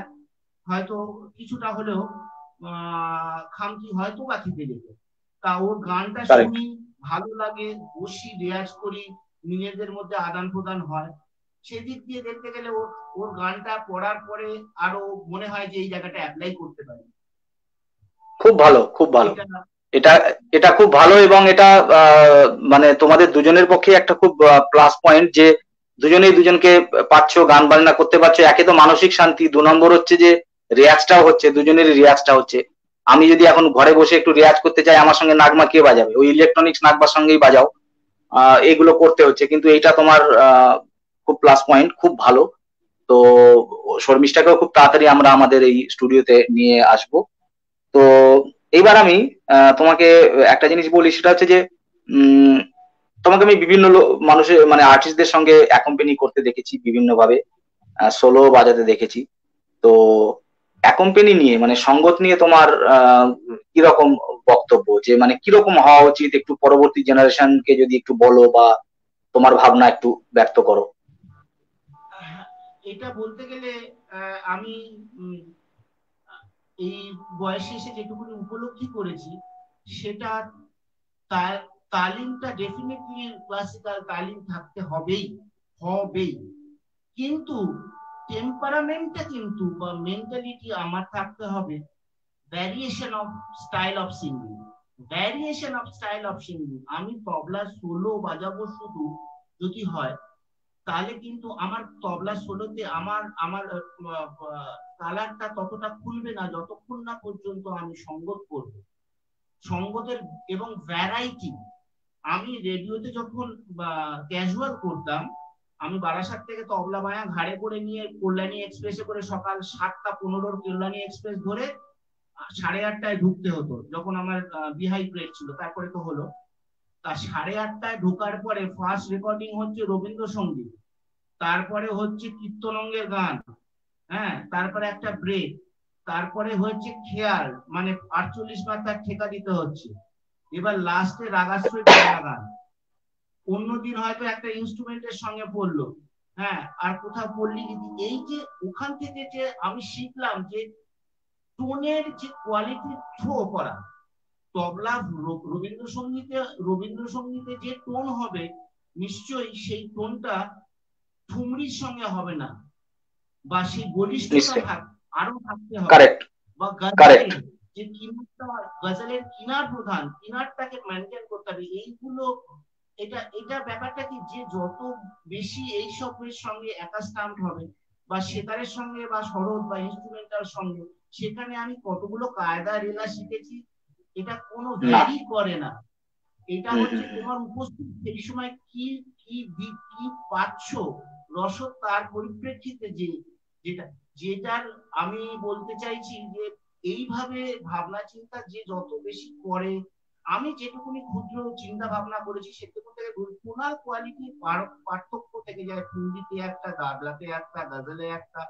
হয়তো কিছুটা হলেও খামতি হয়তো বা থেকে যেত তা ওর গানটা শুনি ভালো লাগে বসি রেয়াজ করি নিজেদের মধ্যে আদান প্রদান হয়। সেদিক দিয়ে দেখতে গেলে ওর ওর গানটা পড়ার পরে আরও মনে হয় যে এই জায়গাটা অ্যাপ্লাই করতে পারি। খুব ভালো খুব ভালো। এটা এটা খুব ভালো এবং এটা মানে তোমাদের দুজনের পক্ষে একটা খুব প্লাস পয়েন্ট যে দুজনেই দুজনকে পাচ্ছ গান বাজনা করতে পারছ। একে তো মানসিক শান্তি দু নম্বর হচ্ছে যে রিয়াজটাও হচ্ছে, দুজনেরই রিয়াজটা হচ্ছে। আমি যদি এখন ঘরে বসে একটু রেয়াজ করতে চাই, আমার সঙ্গে নাগমা কে বাজাবে? ওই ইলেকট্রনিক্স নাগমার সঙ্গেই বাজাও। এগুলো করতে হচ্ছে, কিন্তু এইটা তোমার খুব প্লাস পয়েন্ট খুব ভালো। তো শর্মিষ্ঠাকেও খুব তাড়াতাড়ি আমরা আমাদের এই স্টুডিওতে নিয়ে আসব। তো এইবার আমি তোমাকে একটা জিনিস বলি, সেটা হচ্ছে যে তোমাকে আমি বিভিন্ন মানুষের মানে আর্টিস্টদের সঙ্গে অ্যাকম্পানি করতে দেখেছি বিভিন্নভাবে। সোলো বাজাতে দেখেছি। তো অ্যাকম্পানি নিয়ে মানে সঙ্গত নিয়ে তোমার কীরকম বক্তব্য? যে মানে কীরকম হওয়া উচিত? একটু পরবর্তী জেনারেশনকে যদি একটু বলো বা তোমার ভাবনা একটু ব্যক্ত করো। এটা বলতে গেলে আমি এই বয়সে এসে যেটুকুনি উপলব্ধি করেছি, সেটা তালিমটা ডেফিনেটলি ক্লাসিক্যাল তালিম থাকতে হবেই হবেই। কিন্তু টেম্পারামেন্টটা কিন্তু বা মেন্টালিটি আমার থাকতে হবে variation of style of singing variation of style of singing আমি তবলা সোলো বাজাবো শুধু যদি হয়, তাহলে কিন্তু আমার তবলা সোলোতে আমার আমার কালারটা ততটা খুলবে না, যতক্ষণ না পর্যন্ত আমি সঙ্গত করব। সঙ্গতের এবং ভ্যারাইটি আমি রেডিওতে যখন ক্যাজুয়াল করতাম আমি বারাসাত থেকে তবলা মায়া ঘাড়ে করে নিয়ে কল্যাণী এক্সপ্রেসে করে সকাল সাতটা পনেরোর কল্যাণী এক্সপ্রেস ধরে সাড়ে আটটায় ঢুকতে হতো, যখন আমার বিহাই প্লেট ছিল, তারপরে তো হলো। তা সাড়ে আটটায় ঢোকার পরে ফার্স্ট রেকর্ডিং হচ্ছে রবীন্দ্রসঙ্গীত, তারপরে হচ্ছে কীর্তনঙ্গের গান হ্যাঁ তারপরে একটা ব্রেক তারপরে হচ্ছে খেয়াল মানে আটচল্লিশ তার ঠেকা দিতে হচ্ছে। এবার লাস্টে রাগাশ্রয় গান। অন্যদিন হয়তো একটা ইনস্ট্রুমেন্টের সঙ্গে পড়ল। হ্যাঁ আর কোথাও পড়লি এই যে ওখান থেকে যে আমি শিখলাম যে টোনের যে কোয়ালিটি থ্রো করা তবলা রবীন্দ্রসঙ্গীতে রবীন্দ্রসঙ্গীতে যে টোন হবে নিশ্চয়ই সেই টোনটা ঠুমরির সঙ্গে হবে না বা সেই বলিষ্ঠতা আরও থাকতে হবে। বা গাজলের যে কিনারটা গজলের কিনার প্রধান কিনারটাকে মেনটেন করতে হবে এইগুলো এটা এটা ব্যাপারটা কি যে যত বেশি এই সবের সঙ্গে অ্যাটাচমেন্ট হবে বা সেতারের সঙ্গে বা সরোদ বা ইনস্ট্রুমেন্টাল সঙ্গে সেখানে আমি কতগুলো কায়দা রেলা শিখেছি এটা কোনো ভ্যারি করে না। এটা হচ্ছে তোমার উপস্থিত সেই সময় কি কি দিক কি পাচ্ছ রসদ তার পরিপ্রেক্ষিতে যে যেটা যেটার আমি বলতে চাইছি যে এইভাবে ভাবনা চিন্তা যে যত বেশি করে আমি যেটুকুনি ক্ষুদ্র চিন্তা ভাবনা করেছি সেটুকু থেকে টোনাল কোয়ালিটি পার্থক্য থেকে যায়। হিন্দিতে একটা গাবলাতে একটা গজলে একটা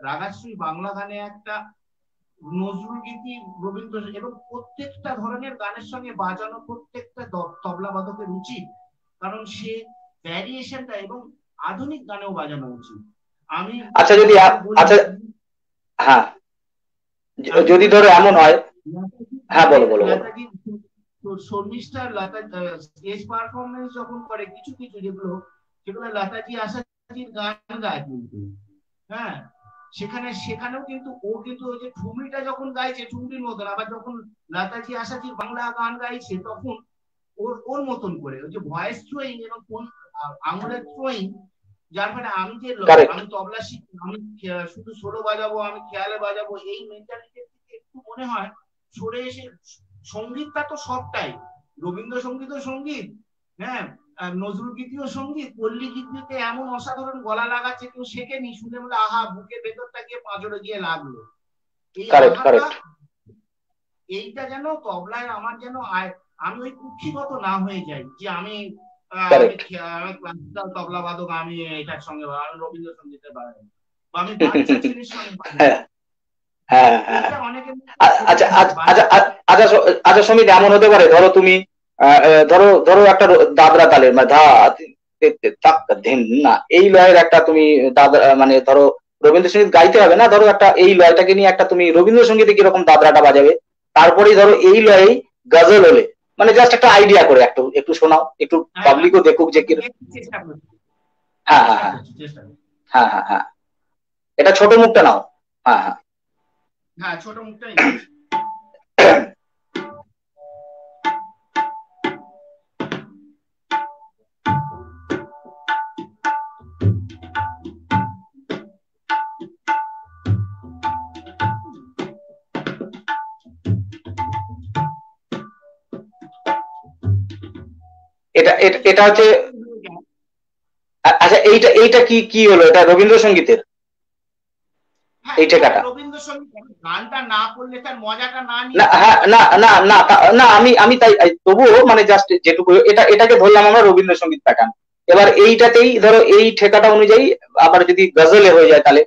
রাগাশ্রী বাংলা গানে একটা নজরুল গীতি রবীন্দ্র এবং প্রত্যেকটা ধরনের গানের সঙ্গে বাজানো প্রত্যেকটা তবলা বাদকের উচিত কারণ সে ভ্যারিয়েশনটা এবং আধুনিক গানেও বাজানো উচিত। আমি আচ্ছা যদি আচ্ছা হ্যাঁ। যদি ধরো এমন হয় হ্যাঁ বলো বলো শর্মিষ্ঠার লতা স্টেজ পারফরমেন্স যখন করে কিছু কিছু যেগুলো সেগুলো লতাজি আশাজির গান গায়। কিন্তু হ্যাঁ? সেখানে সেখানেও কিন্তু ও কিন্তু ওই যে ঠুমরিটা যখন গাইছে ঠুমরির মতন আবার যখন লতাজি আশাজির বাংলা গান গাইছে তখন ওর ওর মতন করে ওই যে ভয়েস থ্রোয়িং এবং কোন আঙুলের থ্রোয়িং যার ফলে আমি যে আমি তবলা শিখি আমি শুধু সোলো বাজাবো আমি খেয়ালে বাজাবো এই মেন্টালিটির থেকে একটু মনে হয় সরে এসে সঙ্গীতটা তো সবটাই। রবীন্দ্রসঙ্গীতও সংগীত হ্যাঁ? নজরুল গীতিও সংগীত পল্লী গীতিতে এমন অসাধারণ গলা লাগাচ্ছে কেউ শেখেনি শুনে বলে আহা বুকের ভেতরটা গিয়ে পাঁচড়ে গিয়ে লাগল। এই এইটা যেন তবলায় আমার যেন আমি ওই কুক্ষিগত না হয়ে যাই যে আমি ক্লাসিক্যাল তবলা বাদক আমি এটার সঙ্গে রবীন্দ্রসঙ্গীতের বাজাবো বা আমি হ্যাঁ হ্যাঁ। আচ্ছা আচ্ছা আচ্ছা আচ্ছা সমিত এমন হতে পারে ধরো তুমি ধরো ধরো একটা দাদরা তালের মানে ধা না এই লয়ের একটা তুমি দাদরা মানে ধরো রবীন্দ্রসঙ্গীত গাইতে হবে না? ধরো একটা এই লয়টাকে নিয়ে একটা তুমি রবীন্দ্রসঙ্গীতে কীরকম দাদরাটা বাজাবে? তারপরেই ধরো এই লয়ে গজল হলে মানে জাস্ট একটা আইডিয়া করে একটু একটু শোনাও একটু পাবলিকও দেখুক যে হ্যাঁ হ্যাঁ হ্যাঁ। হ্যাঁ হ্যাঁ হ্যাঁ। এটা ছোট মুখটা নাও। হ্যাঁ হ্যাঁ। হ্যাঁ এটা এটা হচ্ছে আচ্ছা এইটা এইটা কি কি হলো? এটা রবীন্দ্রসঙ্গীতের? এই ঠেকাটা গানটা না করলে তার মজাটা না হ্যাঁ না না না না আমি আমি তাই তবুও মানে জাস্ট যেটুকু এটা এটাকে ধরলাম আমরা রবীন্দ্রসঙ্গীত প্যাটার্ন এবার এইটাতেই ধরো এই ঠেকাটা অনুযায়ী আবার যদি গজলে হয়ে যায় তাহলে।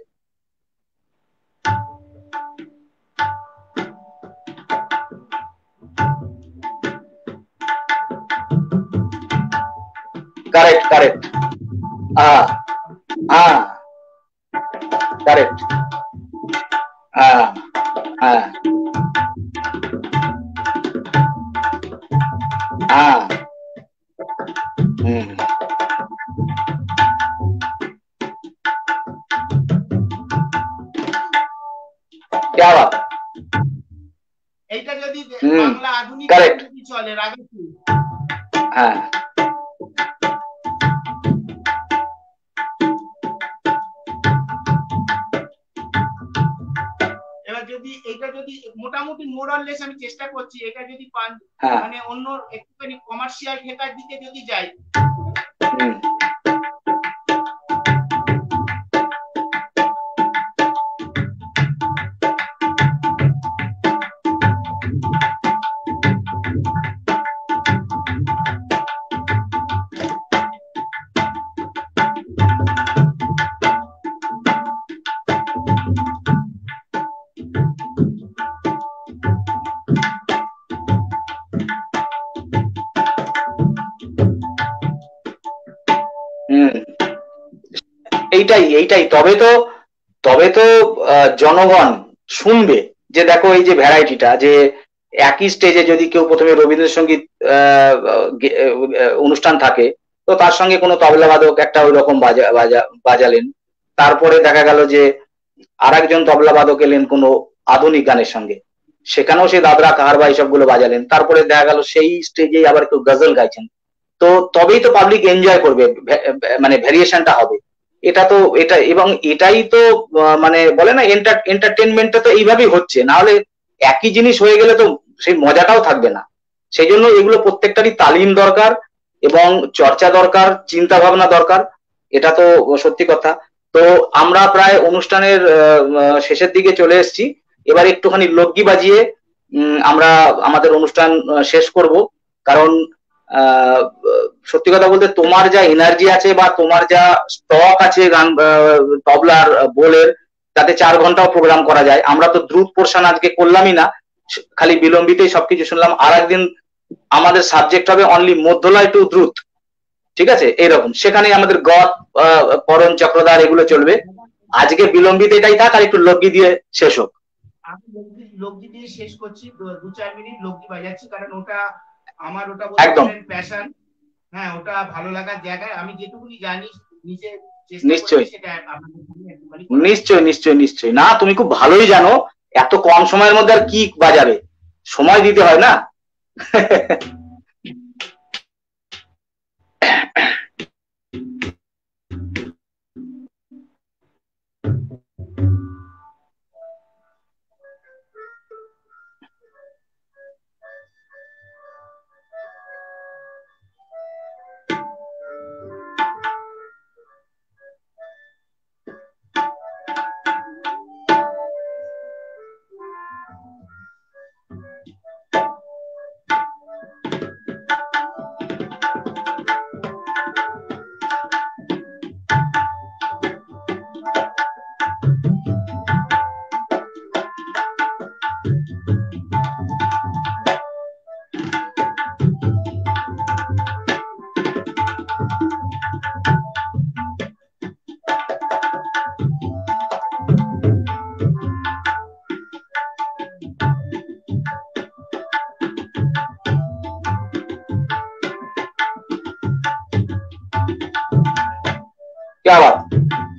Correct correct. ah ah correct. Ah. Ah. Ah. Hmm. Ya Jawab. Eita jadi hmm. bangla aduni correct. Ah. যদি মোটামুটি মোরাললেস আমি চেষ্টা করছি এটা যদি পান মানে অন্য একটুখানি কমার্শিয়াল ঠেকার দিকে যদি যাই। এইটাই এইটাই। তবে তো তবে তো জনগণ শুনবে যে দেখো এই যে ভ্যারাইটিটা, যে একই স্টেজে যদি কেউ প্রথমে রবীন্দ্রসঙ্গীত অনুষ্ঠান থাকে, তো তার সঙ্গে কোনো তবলা বাদক একটা ওই রকম বাজালেন। তারপরে দেখা গেল যে আর একজন তবলা বাদক এলেন কোনো আধুনিক গানের সঙ্গে। সেখানেও সে দাদরা কাহারবা গুলো বাজালেন। তারপরে দেখা গেল সেই স্টেজেই আবার কেউ গজল গাইছেন। তো তবেই তো পাবলিক এনজয় করবে মানে ভ্যারিয়েশনটা হবে। এটা তো এটা, এবং এটাই তো মানে বলে না এন্টারটেনমেন্টটা তো এইভাবেই হচ্ছে। না হলে একই জিনিস হয়ে গেলে তো সেই মজাটাও থাকবে না। সেই জন্য এগুলো প্রত্যেকটারই তালিম দরকার এবং চর্চা দরকার চিন্তা ভাবনা দরকার। এটা তো সত্যি কথা। তো আমরা প্রায় অনুষ্ঠানের শেষের দিকে চলে এসেছি। এবার একটুখানি লোকগি বাজিয়ে আমরা আমাদের অনুষ্ঠান শেষ করব। কারণ সত্যি কথা বলতে তোমার যা এনার্জি আছে বা তোমার যা স্টক আছে গান তবলার বোলের, তাতে চার ঘন্টাও প্রোগ্রাম করা যায়। আমরা তো দ্রুত পোর্শন আজকে করলামই না। খালি বিলম্বিতেই সবকিছু শুনলাম। আর একদিন আমাদের সাবজেক্ট হবে অনলি মধ্যলয় টু দ্রুত। ঠিক আছে? এইরকম। সেখানে আমাদের গত করণ চক্রধার এগুলো চলবে। আজকে বিলম্বিত এটাই থাক আর একটু লগ্গি দিয়ে শেষ হোক। আমি লগ্গি দিয়ে শেষ করছি। দু, চার মিনিট লগ্গি বাজাচ্ছি, কারণ ওটা আমার ওটা প্যাশন হ্যাঁ ওটা ভালো লাগার জায়গায়। আমি যেটুকুনি জানি নিজে নিশ্চয় নিশ্চয় নিশ্চয় নিশ্চয় না তুমি খুব ভালোই জানো এত কম সময়ের মধ্যে আর কি বাজাবে? সময় দিতে হয় না? Fala.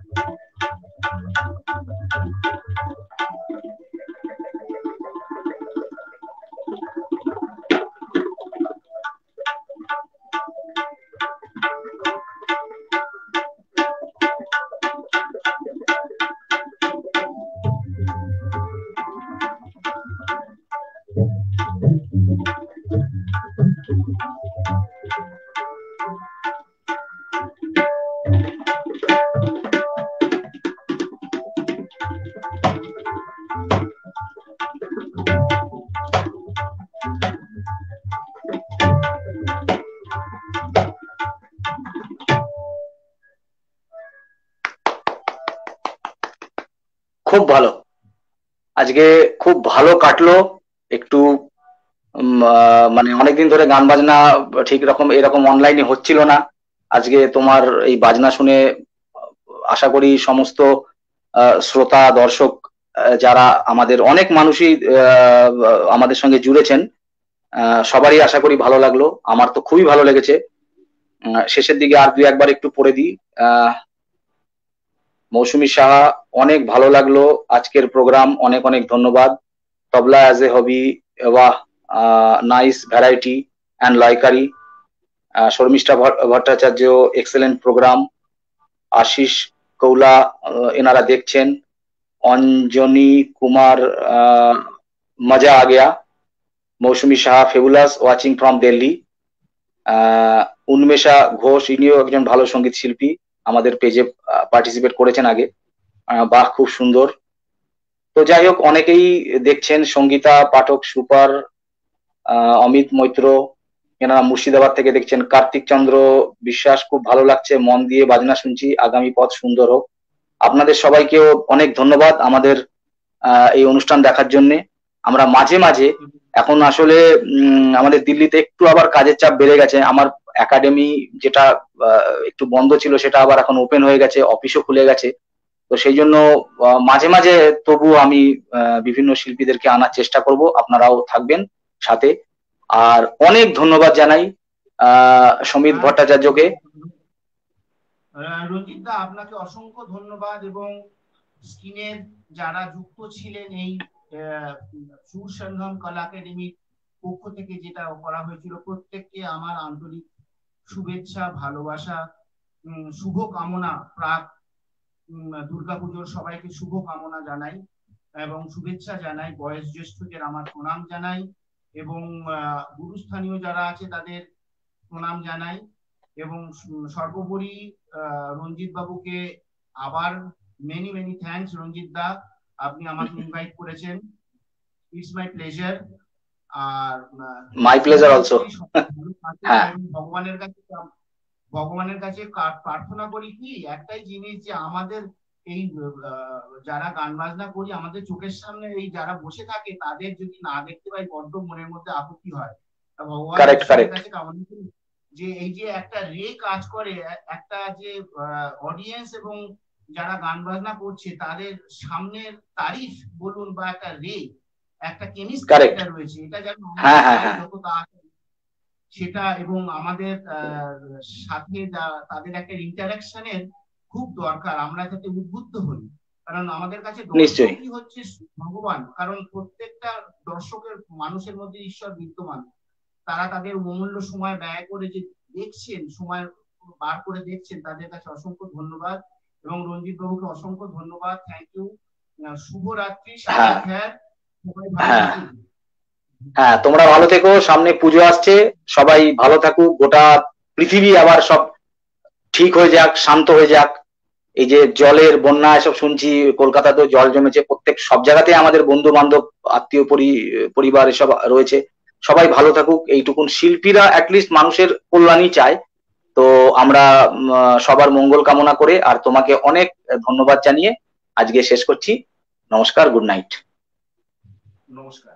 ভালো কাটলো, একটু মানে অনেকদিন ধরে গান বাজনা ঠিক রকম, এরকম অনলাইনে হচ্ছিল না। আজকে তোমার এই বাজনা শুনে আশা করি সমস্ত শ্রোতা, দর্শক যারা আমাদের অনেক মানুষই আমাদের সঙ্গে জুড়েছেন সবারই আশা করি ভালো লাগল। আমার তো খুবই ভালো লেগেছে। শেষের দিকে আর দুই একবার একটু পড়ে দিই। মৌসুমী সাহা, অনেক ভালো লাগল। আজকের প্রোগ্রাম অনেক অনেক ধন্যবাদ। তবলা অ্যাজ এ হবি ওয়াহ নাইস ভ্যারাইটি অ্যান্ড লাইকারি শর্মিষ্ঠা ভট্টাচার্য এক্সেলেন্ট প্রোগ্রাম আশিস কৌলা এনারা দেখছেন। অঞ্জনী কুমার মজা আ Gaya. Moushumi Saha fabulous watching from Delhi Unmesha Ghosh, ইনিও একজন ভালো সংগীত শিল্পী। আমাদের পেজে পার্টিসিপেট করেছেন আগে। বাহ, খুব সুন্দর। তো যাই হোক, অনেকেই দেখছেন সঙ্গীতা, পাঠক সুপার অমিত মৈত্র এনারা মুর্শিদাবাদ থেকে দেখছেন কার্তিক চন্দ্র, বিশ্বাস, খুব ভালো লাগছে, মন দিয়ে বাজনা শুনছি, আগামী পথ সুন্দর হোক। আপনাদের সবাইকেও অনেক ধন্যবাদ আমাদের এই অনুষ্ঠান দেখার জন্য। আমরা মাঝে মাঝে, এখন আসলে আমাদের দিল্লিতে একটু আবার কাজের চাপ বেড়ে গেছে। আমার একাডেমি যেটা একটু বন্ধ ছিল, সেটা আবার এখন ওপেন হয়ে গেছে অফিসও খুলে গেছে। তো সেই জন্য মাঝে মাঝে তবু আমি বিভিন্ন শিল্পীদেরকে আনার চেষ্টা করব আপনারাও থাকবেন সাথে। আর অনেক ধন্যবাদ জানাই সমিত ভট্টাচার্যকে। রঞ্জিত দা আপনাকে অসংখ্য ধন্যবাদ এবং স্ক্রিনের যারা যুক্ত ছিলেন এই সুর সঙ্গম কলা একাডেমির পক্ষ থেকে যেটা করা হয়েছিল প্রত্যেককে আমার আন্তরিক শুভেচ্ছা ভালোবাসা শুভ কামনা প্রাক দুর্গাপুজোর সবাইকে শুভ কামনা জানাই এবং শুভেচ্ছা জানাই বয়স জ্যেষ্ঠদের আমার প্রণাম জানাই এবং গুরুস্থানীয় যারা আছে তাদের প্রণাম জানাই এবং সর্বোপরি রঞ্জিত বাবুকে আবার many many thanks Ranjit da আপনি আমাকে ইনভাইট করেছেন। ইটস মাই প্লেজার আর মাই প্লেজার অলসো ভগবানের কাছে ভগবানের কাছে প্রার্থনা করি কি? একটাই জিনিস যে আমাদের এই যারা গান বাজনা করি আমাদের চোখের সামনে এই যারা বসে থাকে তাদের যদি না দেখতে পাই বড্ড মনের মধ্যে আপত্তি হয়। যে এই যে একটা রে কাজ করে একটা যে অডিয়েন্স এবং যারা গান বাজনা করছে তাদের সামনের তারিফ বলুন বা একটা রে একটা কেমিস্ট্রি রয়েছে এটা যেন হ্যাঁ, হ্যাঁ, হ্যাঁ। সেটা এবং আমাদের সাথে তাদের একটা ইন্টারাকশনের খুব দরকার। আমরা যাতে উদ্বুদ্ধ হই। কারণ আমাদের কাছে দর্শকই হচ্ছে ভগবান। কারণ প্রত্যেকটা দর্শকের মানুষের মধ্যে ঈশ্বর বিদ্যমান। তারা তাদের অমূল্য সময় ব্যয় করে যে দেখছেন সময় বার করে দেখছেন তাদের কাছে অসংখ্য ধন্যবাদ। এবং রঞ্জিত বাবুকে অসংখ্য ধন্যবাদ। থ্যাংক ইউ শুভরাত্রি হ্যাঁ। হ্যাঁ তোমরা ভালো থেকো, সামনে পুজো আসছে, সবাই ভালো থাকুক, গোটা পৃথিবী আবার সব ঠিক হয়ে যাক, শান্ত হয়ে যাক। এই যে জলের বন্যা, এসব শুনছি, কলকাতাতেও জল জমেছে, প্রত্যেক, সব জায়গাতে আমাদের বন্ধু বান্ধব আত্মীয় পরিবার এসব রয়েছে। সবাই ভালো থাকুক, এইটুকুন শিল্পীরা অ্যাটলিস্ট মানুষের কল্যাণই চায়। তো আমরা সবার মঙ্গল কামনা করে, আর তোমাকে অনেক ধন্যবাদ জানিয়ে আজকে শেষ করছি। নমস্কার গুড নাইট নমস্কার।